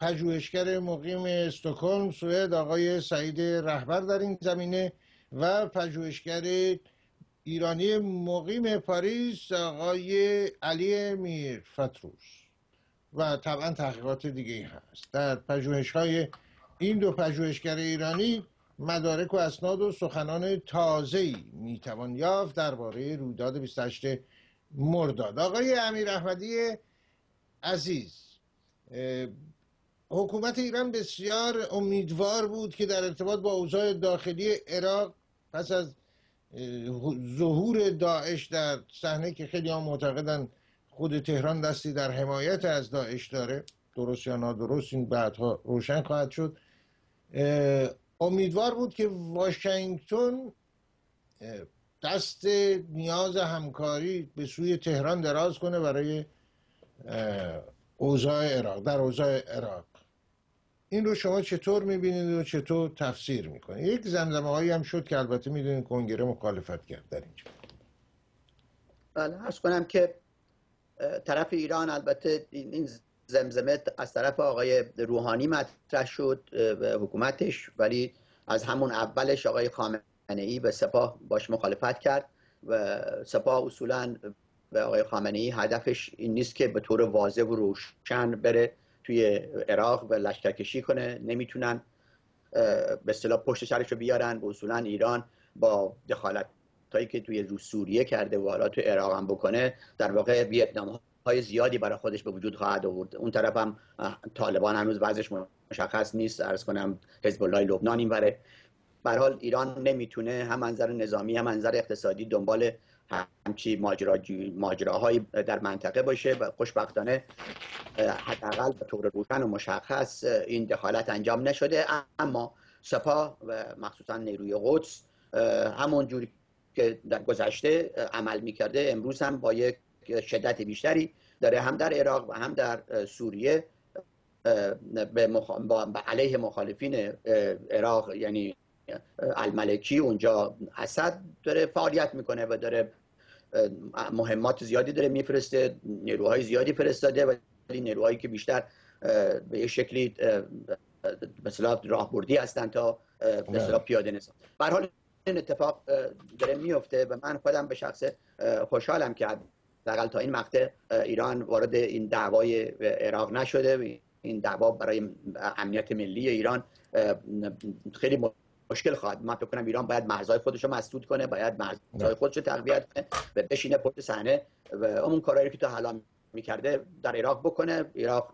پژوهشگر مقیم استکهلم سوئد آقای سعید رهبر در این زمینه و پژوهشگر ایرانی مقیم پاریس آقای علی میر فتروس و طبعا تحقیقات دیگه هست. در پژوهش های این دو پژوهشگر ایرانی مدارک و اسناد و سخنان تازه‌ای می‌توان یافت درباره رویداد 28 مرداد. آقای امیر احمدی عزیز حکومت ایران بسیار امیدوار بود که در ارتباط با اوضاع داخلی عراق پس از ظهور داعش در صحنه که خیلی هم معتقدن خود تهران دستی در حمایت از داعش داره درست یا نادرست این بعدها روشن خواهد شد. امیدوار بود که واشنگتن دست نیاز همکاری به سوی تهران دراز کنه برای اوضاع عراق در اوضاع عراق. این رو شما چطور می‌بینید و چطور تفسیر می‌کنید؟ یک زمزمه هایی هم شد که البته می‌دونید کنگره مخالفت کرد در اینجا.
بله ارز کنم که طرف ایران البته این زمزمه از طرف آقای روحانی مطرح شد به حکومتش ولی از همون اولش آقای خامنه ای به سپاه باش مخالفت کرد و سپاه اصولا به آقای خامنه ای هدفش این نیست که به طور واضح و روشن بره. توی عراق و لشکرکشی کنه. نمی‌تونن به اصطلاح پشت سرش رو بیارن. و اصولا ایران با دخالت هایی که توی رو سوریه کرده و حالا توی عراق هم بکنه در واقع ویتنام های زیادی برای خودش به وجود خواهد آورد. اون طرف هم طالبان هنوز وضعش مشخص نیست. ارز کنم حزب الله لبنان این بره حال ایران نمی‌تونه هم منظر نظامی هم منظر اقتصادی دنبال همچی ماجرا ماجراهایی در منطقه باشه و خوشبختانه حداقل به طور روشن و مشخص این دخالت انجام نشده. اما سپاه و مخصوصا نیروی قدس همون جوری که در گذشته عمل می‌کرده امروز هم با یک شدت بیشتری داره هم در عراق و هم در سوریه به با علیه مخالفین عراق یعنی الملکی اونجا اسد داره فعالیت می‌کنه و داره مهمات زیادی داره میفرسته نیروهای زیادی فرستاده ولی نیروهایی که بیشتر به یه شکلی مثلا راهبردی هستن تا مثلا بله. پیاده نظام به حال این اتفاق داره میفته و من خودم به شخص خوشحالم که حداقل تا این مقطع ایران وارد این دعوای عراق نشده این دعوا برای امنیت ملی ایران خیلی مشکل خواهد من فکر کنم ایران باید مرزهای خودش رو مسدود کنه باید مرزهای خودش رو تقویت کنه و بشینه پشت صحنه و اون کارهایی که تا حالا می‌کرده در عراق بکنه. عراق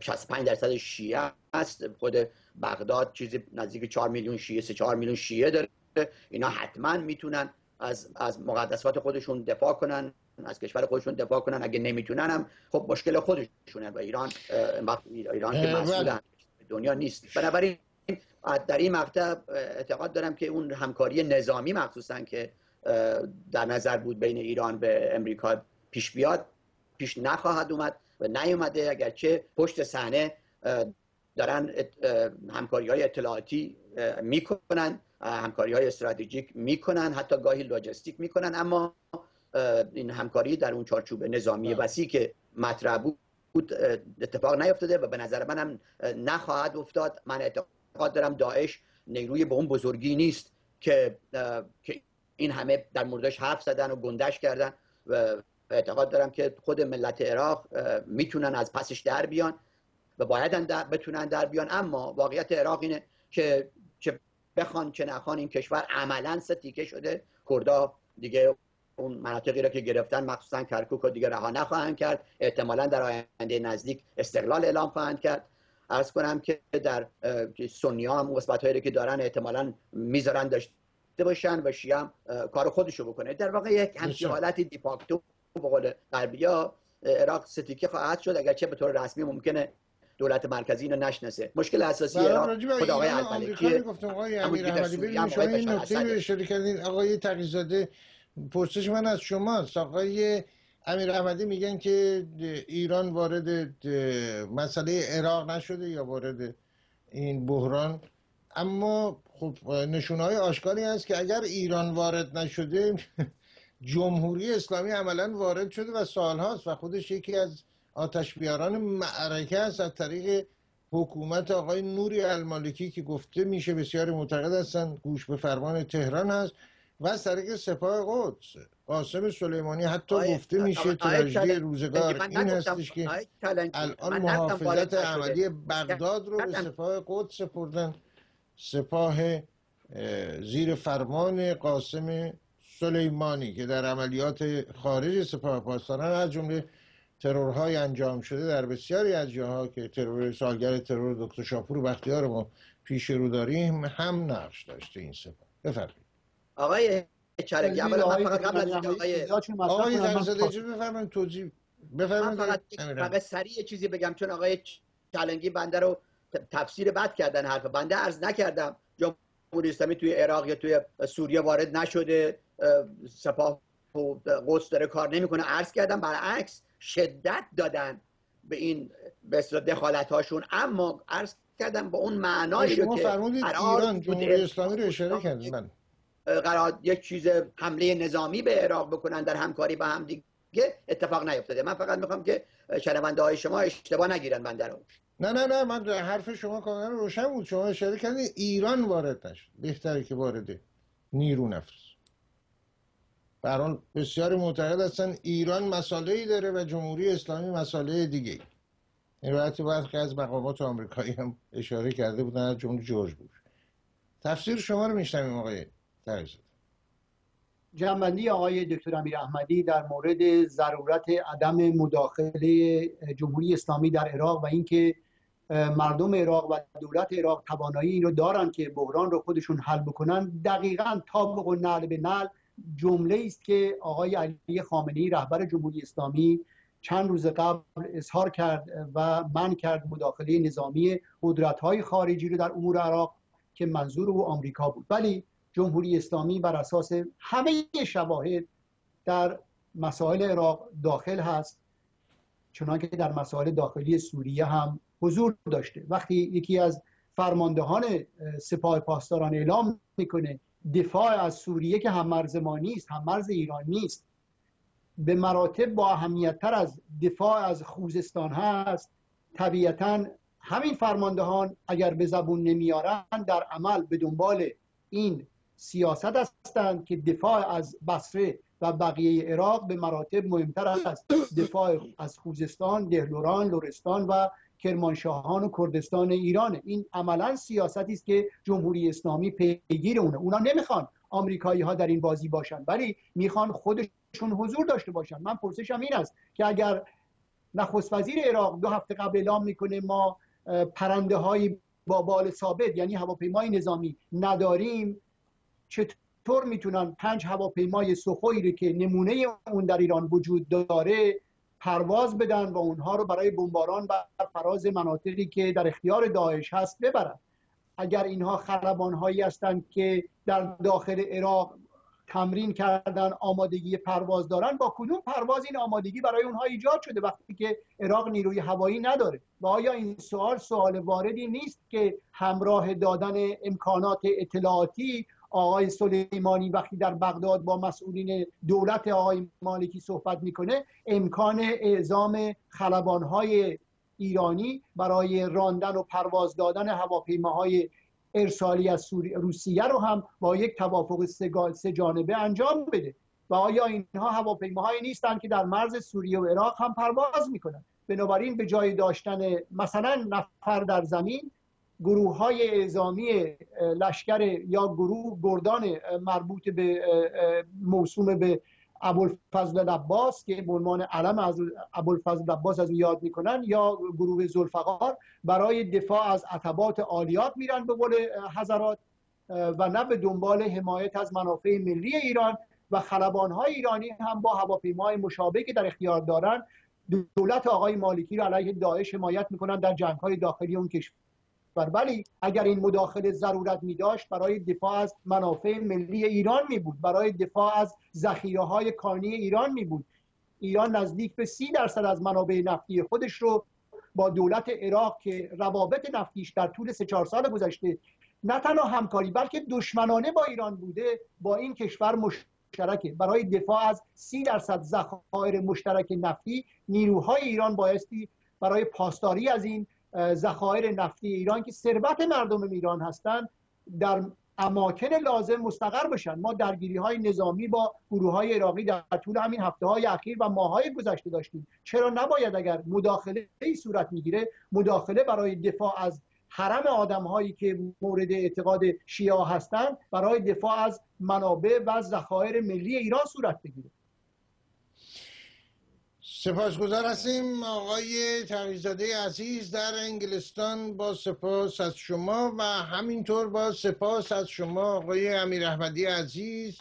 65 درصد شیعه است. خود بغداد چیزی نزدیک 4 میلیون شیعه 3 4 میلیون شیعه داره. اینا حتما می‌تونن از از مقدسات خودشون دفاع کنن از کشور خودشون دفاع کنن. اگه نمی‌تونن هم خب مشکل خودشونه و ایران ایران که مسئول دنیا نیست. بنابراین در این مقطع اعتقاد دارم که اون همکاری نظامی مخصوصا که در نظر بود بین ایران به امریکا پیش بیاد پیش نخواهد اومد و نیومده. اگرچه پشت صحنه دارن همکاری های اطلاعاتی می‌کنن همکاری های استراتژیک می‌کنن حتی گاهی لاجستیک می‌کنن. اما این همکاری در اون چارچوب نظامی بله. وسیع که مطرح بود اتفاق نیفتاده و به نظر منم نخواهد افتاد. من اعتقاد دارم داعش نیروی به اون بزرگی نیست که که این همه در موردش حرف زدن و گندش کردن و اعتقاد دارم که خود ملت عراق می‌تونن از پسش در بیان و باید بتونن در بیان. اما واقعیت عراق اینه که چه بخوان چه نخوان این کشور عملا ستیکه شده. کردا دیگه اون مناطقی را که گرفتن مخصوصا کرکوک رو دیگه رها نخواهند کرد. احتمالا در آینده نزدیک استقلال اعلام خواهند کرد. ارز کنم که در سنی ها هم هایی که دارن احتمالا می‌ذارن داشته باشن و شیعه هم کار خودشو بکنه. در واقع یک همچین حالتی دیپاکتو به قول غربیا عراق ستیکه خواهد شد اگرچه به طور رسمی ممکنه دولت مرکزی اینو نشناسه. مشکل اساسی عراق خود آقای الملکی
گفتم آقای امیر احمدی ببینید شما این نکته اشاره کردین. آقای تقیزاده پرسش من از شماست. آقای امیر احمدی میگن که ایران وارد مسئله عراق نشده یا وارد این بحران. اما خب نشونه های آشکاری هست که اگر ایران وارد نشده جمهوری اسلامی عملا وارد شده و سالهاست و خودش یکی از آتش بیاران معرکه است از طریق حکومت آقای نوری المالکی که گفته میشه بسیاری معتقد هستن گوش به فرمان تهران هست. و از طریق سپاه قدس. قاسم سلیمانی حتی گفته میشه تراژدی روزگار این هستش که الان محافظت عملی بغداد رو به سپاه قدس سپردن. سپاه زیر فرمان قاسم سلیمانی که در عملیات خارج سپاه پاسداران از جمله ترورهای انجام شده در بسیاری از جاها که ترور سالگر ترور دکتر شاپور بختیار ما پیش رو داریم هم نقش داشته این سپاه. بفرمایید.
آقای چرکی اولا من فقط قبل از
آقای آقای درزاده اجازه بفرمایید توضیح بفرمایید
فقط فقط سریع چیزی بگم چون آقای چلنگی بنده رو تفسیر بد کردن حرف. بنده عرض نکردم جمهوری اسلامی توی عراق یا توی سوریه وارد نشده سپاه و قدس داره کار نمی‌کنه. عرض کردم برعکس شدت دادن به این به دخالت هاشون اما عرض کردم با اون معنایی
رو که ایران جمهوری اسلامی رو اشاره کردم من
قرار یک چیز حمله نظامی به عراق بکنن در همکاری با هم دیگه اتفاق نیفتاده. من فقط می‌خوام که شنونده های شما اشتباه نگیرن من در
نه نه نه من حرف شما کاملا روشن بود. شما اشاره کردید ایران وارد نشد. بهتره که وارده نیرو نفرست بران بسیاری معتقد هستن ایران مسئله ای داره و جمهوری اسلامی مسئله دیگه این روایت برخی از مقامات آمریکایی هم اشاره کرده بودن از جمهوری جورج بوش. تفسیر شما رو میشنویم آقای
جنبندی آقای دکتر امیر احمدی در مورد ضرورت عدم مداخله جمهوری اسلامی در عراق و اینکه مردم عراق و دولت عراق توانایی رو دارن که بحران رو خودشون حل بکنن دقیقا تابق و نعل به نعل جمله است که آقای علی خامنه‌ای رهبر جمهوری اسلامی چند روز قبل اظهار کرد و من کرد مداخله نظامی قدرت خارجی رو در امور عراق که منظور او آمریکا بود. ولی جمهوری اسلامی بر اساس همه شواهد در مسائل عراق داخل هست چنانکه در مسائل داخلی سوریه هم حضور داشته. وقتی یکی از فرماندهان سپاه پاسداران اعلام می‌کنه دفاع از سوریه که هم مرز ما نیست هم مرز ایران نیست به مراتب با اهمیت تر از دفاع از خوزستان هست طبیعتا همین فرماندهان اگر به زبون نمیارن در عمل به دنبال این سیاست هستند که دفاع از بصره و بقیه عراق به مراتب مهمتر است. دفاع از خوزستان، دهلوران، لورستان و کرمانشاهان و کردستان ایرانه. این عملا سیاستی است که جمهوری اسلامی پیگیر اونه. اونا نمی‌خوان آمریکایی ها در این بازی باشن ولی می‌خوان خودشون حضور داشته باشن. من پرسشم این است که اگر نخست وزیر عراق دو هفته قبل اعلام می‌کنه ما پرنده های با بال ثابت یعنی هواپیمای نظامی نداریم چطور می‌تونن پنج هواپیمای سخویی که نمونه اون در ایران وجود داره پرواز بدن و اونها رو برای بمباران بر فراز مناطقی که در اختیار داعش هست ببرن؟ اگر اینها خلبان هایی هستند که در داخل عراق تمرین کردن آمادگی پرواز دارن با کدوم پرواز این آمادگی برای اونها ایجاد شده وقتی که عراق نیروی هوایی نداره؟ و آیا این سوال سوال واردی نیست که همراه دادن امکانات اطلاعاتی آقای سلیمانی وقتی در بغداد با مسئولین دولت آقای مالکی صحبت می‌کنه امکان اعزام خلبانهای ایرانی برای راندن و پرواز دادن هواپیماهای ارسالی از روسیه رو هم با یک توافق سه جانبه انجام بده. و آیا اینها هواپیماهایی نیستند که در مرز سوریه و عراق هم پرواز می‌کنن بنابراین به جای داشتن مثلا نفر در زمین گروه های اعزامی لشکر یا گروه گردان مربوط به موسوم به ابوالفضل عباس که به عنوان علم از ابوالفضل عباس از یاد می‌کنن یا گروه زلفقار برای دفاع از عتبات عالیات میرن به قول حضرات و نه به دنبال حمایت از منافع ملی ایران و خلبان های ایرانی هم با هواپیمای مشابه که در اختیار دارن دولت آقای مالکی رو علیه داعش حمایت می‌کنن در جنگ های داخلی اون کشور. ولی اگر این مداخله ضرورت می داشت برای دفاع از منافع ملی ایران می بود برای دفاع از ذخیره های کانی ایران می بود ایران نزدیک به سی درصد از منابع نفتی خودش رو با دولت عراق که روابط نفتیش در طول سه چهار سال گذشته نه تنها همکاری بلکه دشمنانه با ایران بوده با این کشور مشترکه. برای دفاع از سی درصد ذخایر مشترک نفتی نیروهای ایران بایستی برای پاسداری از این ذخایر نفتی ایران که ثروت مردم ایران هستند در اماکن لازم مستقر بشن ما درگیری های نظامی با گروه های عراقی در طول همین هفته های اخیر و ماه های گذشته داشتیم. چرا نباید اگر مداخله ای صورت می‌گیره مداخله برای دفاع از حرم آدم هایی که مورد اعتقاد شیعه هستند برای دفاع از منابع و ذخایر ملی ایران صورت بگیره؟
سپاسگزار هستیم آقای تقیزاده عزیز در انگلستان با سپاس از شما و همینطور با سپاس از شما آقای امیر احمدی عزیز.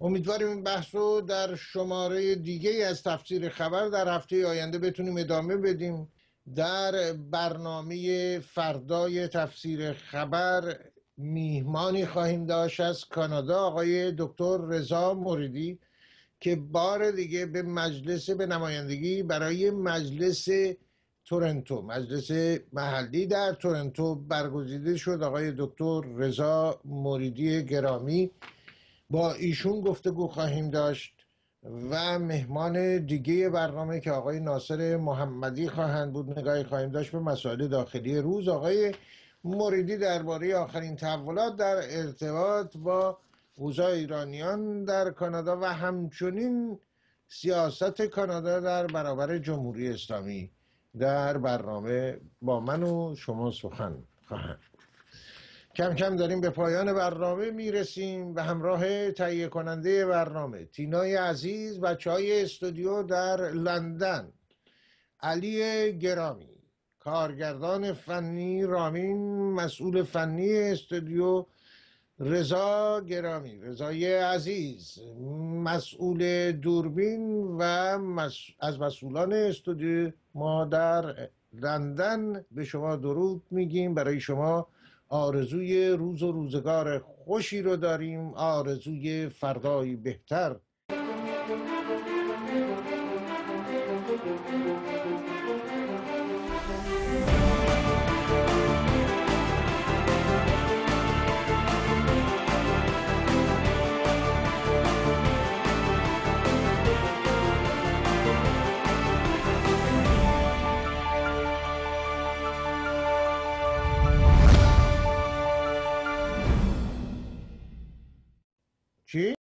امیدواریم این بحث رو در شماره دیگه از تفسیر خبر در هفته آینده بتونیم ادامه بدیم. در برنامه فردای تفسیر خبر میهمانی خواهیم داشت از کانادا آقای دکتر رضا موریدی. که بار دیگه به مجلس به نمایندگی برای مجلس تورنتو مجلس محلی در تورنتو برگزیده شد. آقای دکتر رضا موریدی گرامی با ایشون گفتگو خواهیم داشت و مهمان دیگه برنامه که آقای ناصر محمدی خواهند بود. نگاهی خواهیم داشت به مسائل داخلی روز. آقای موریدی درباره آخرین تحولات در ارتباط با اوضاع ایرانیان در کانادا و همچنین سیاست کانادا در برابر جمهوری اسلامی در برنامه با من و شما سخن خواهند کم کم داریم به پایان برنامه می‌رسیم به همراه تهیه کننده برنامه تینای عزیز بچه های استودیو در لندن علی گرامی کارگردان فنی رامین مسئول فنی استودیو رضا گرامی رضای عزیز مسئول دوربین و از مسئولان استودیو ما در لندن به شما درود میگیم. برای شما آرزوی روز و روزگار خوشی رو داریم. آرزوی فردایی بهتر.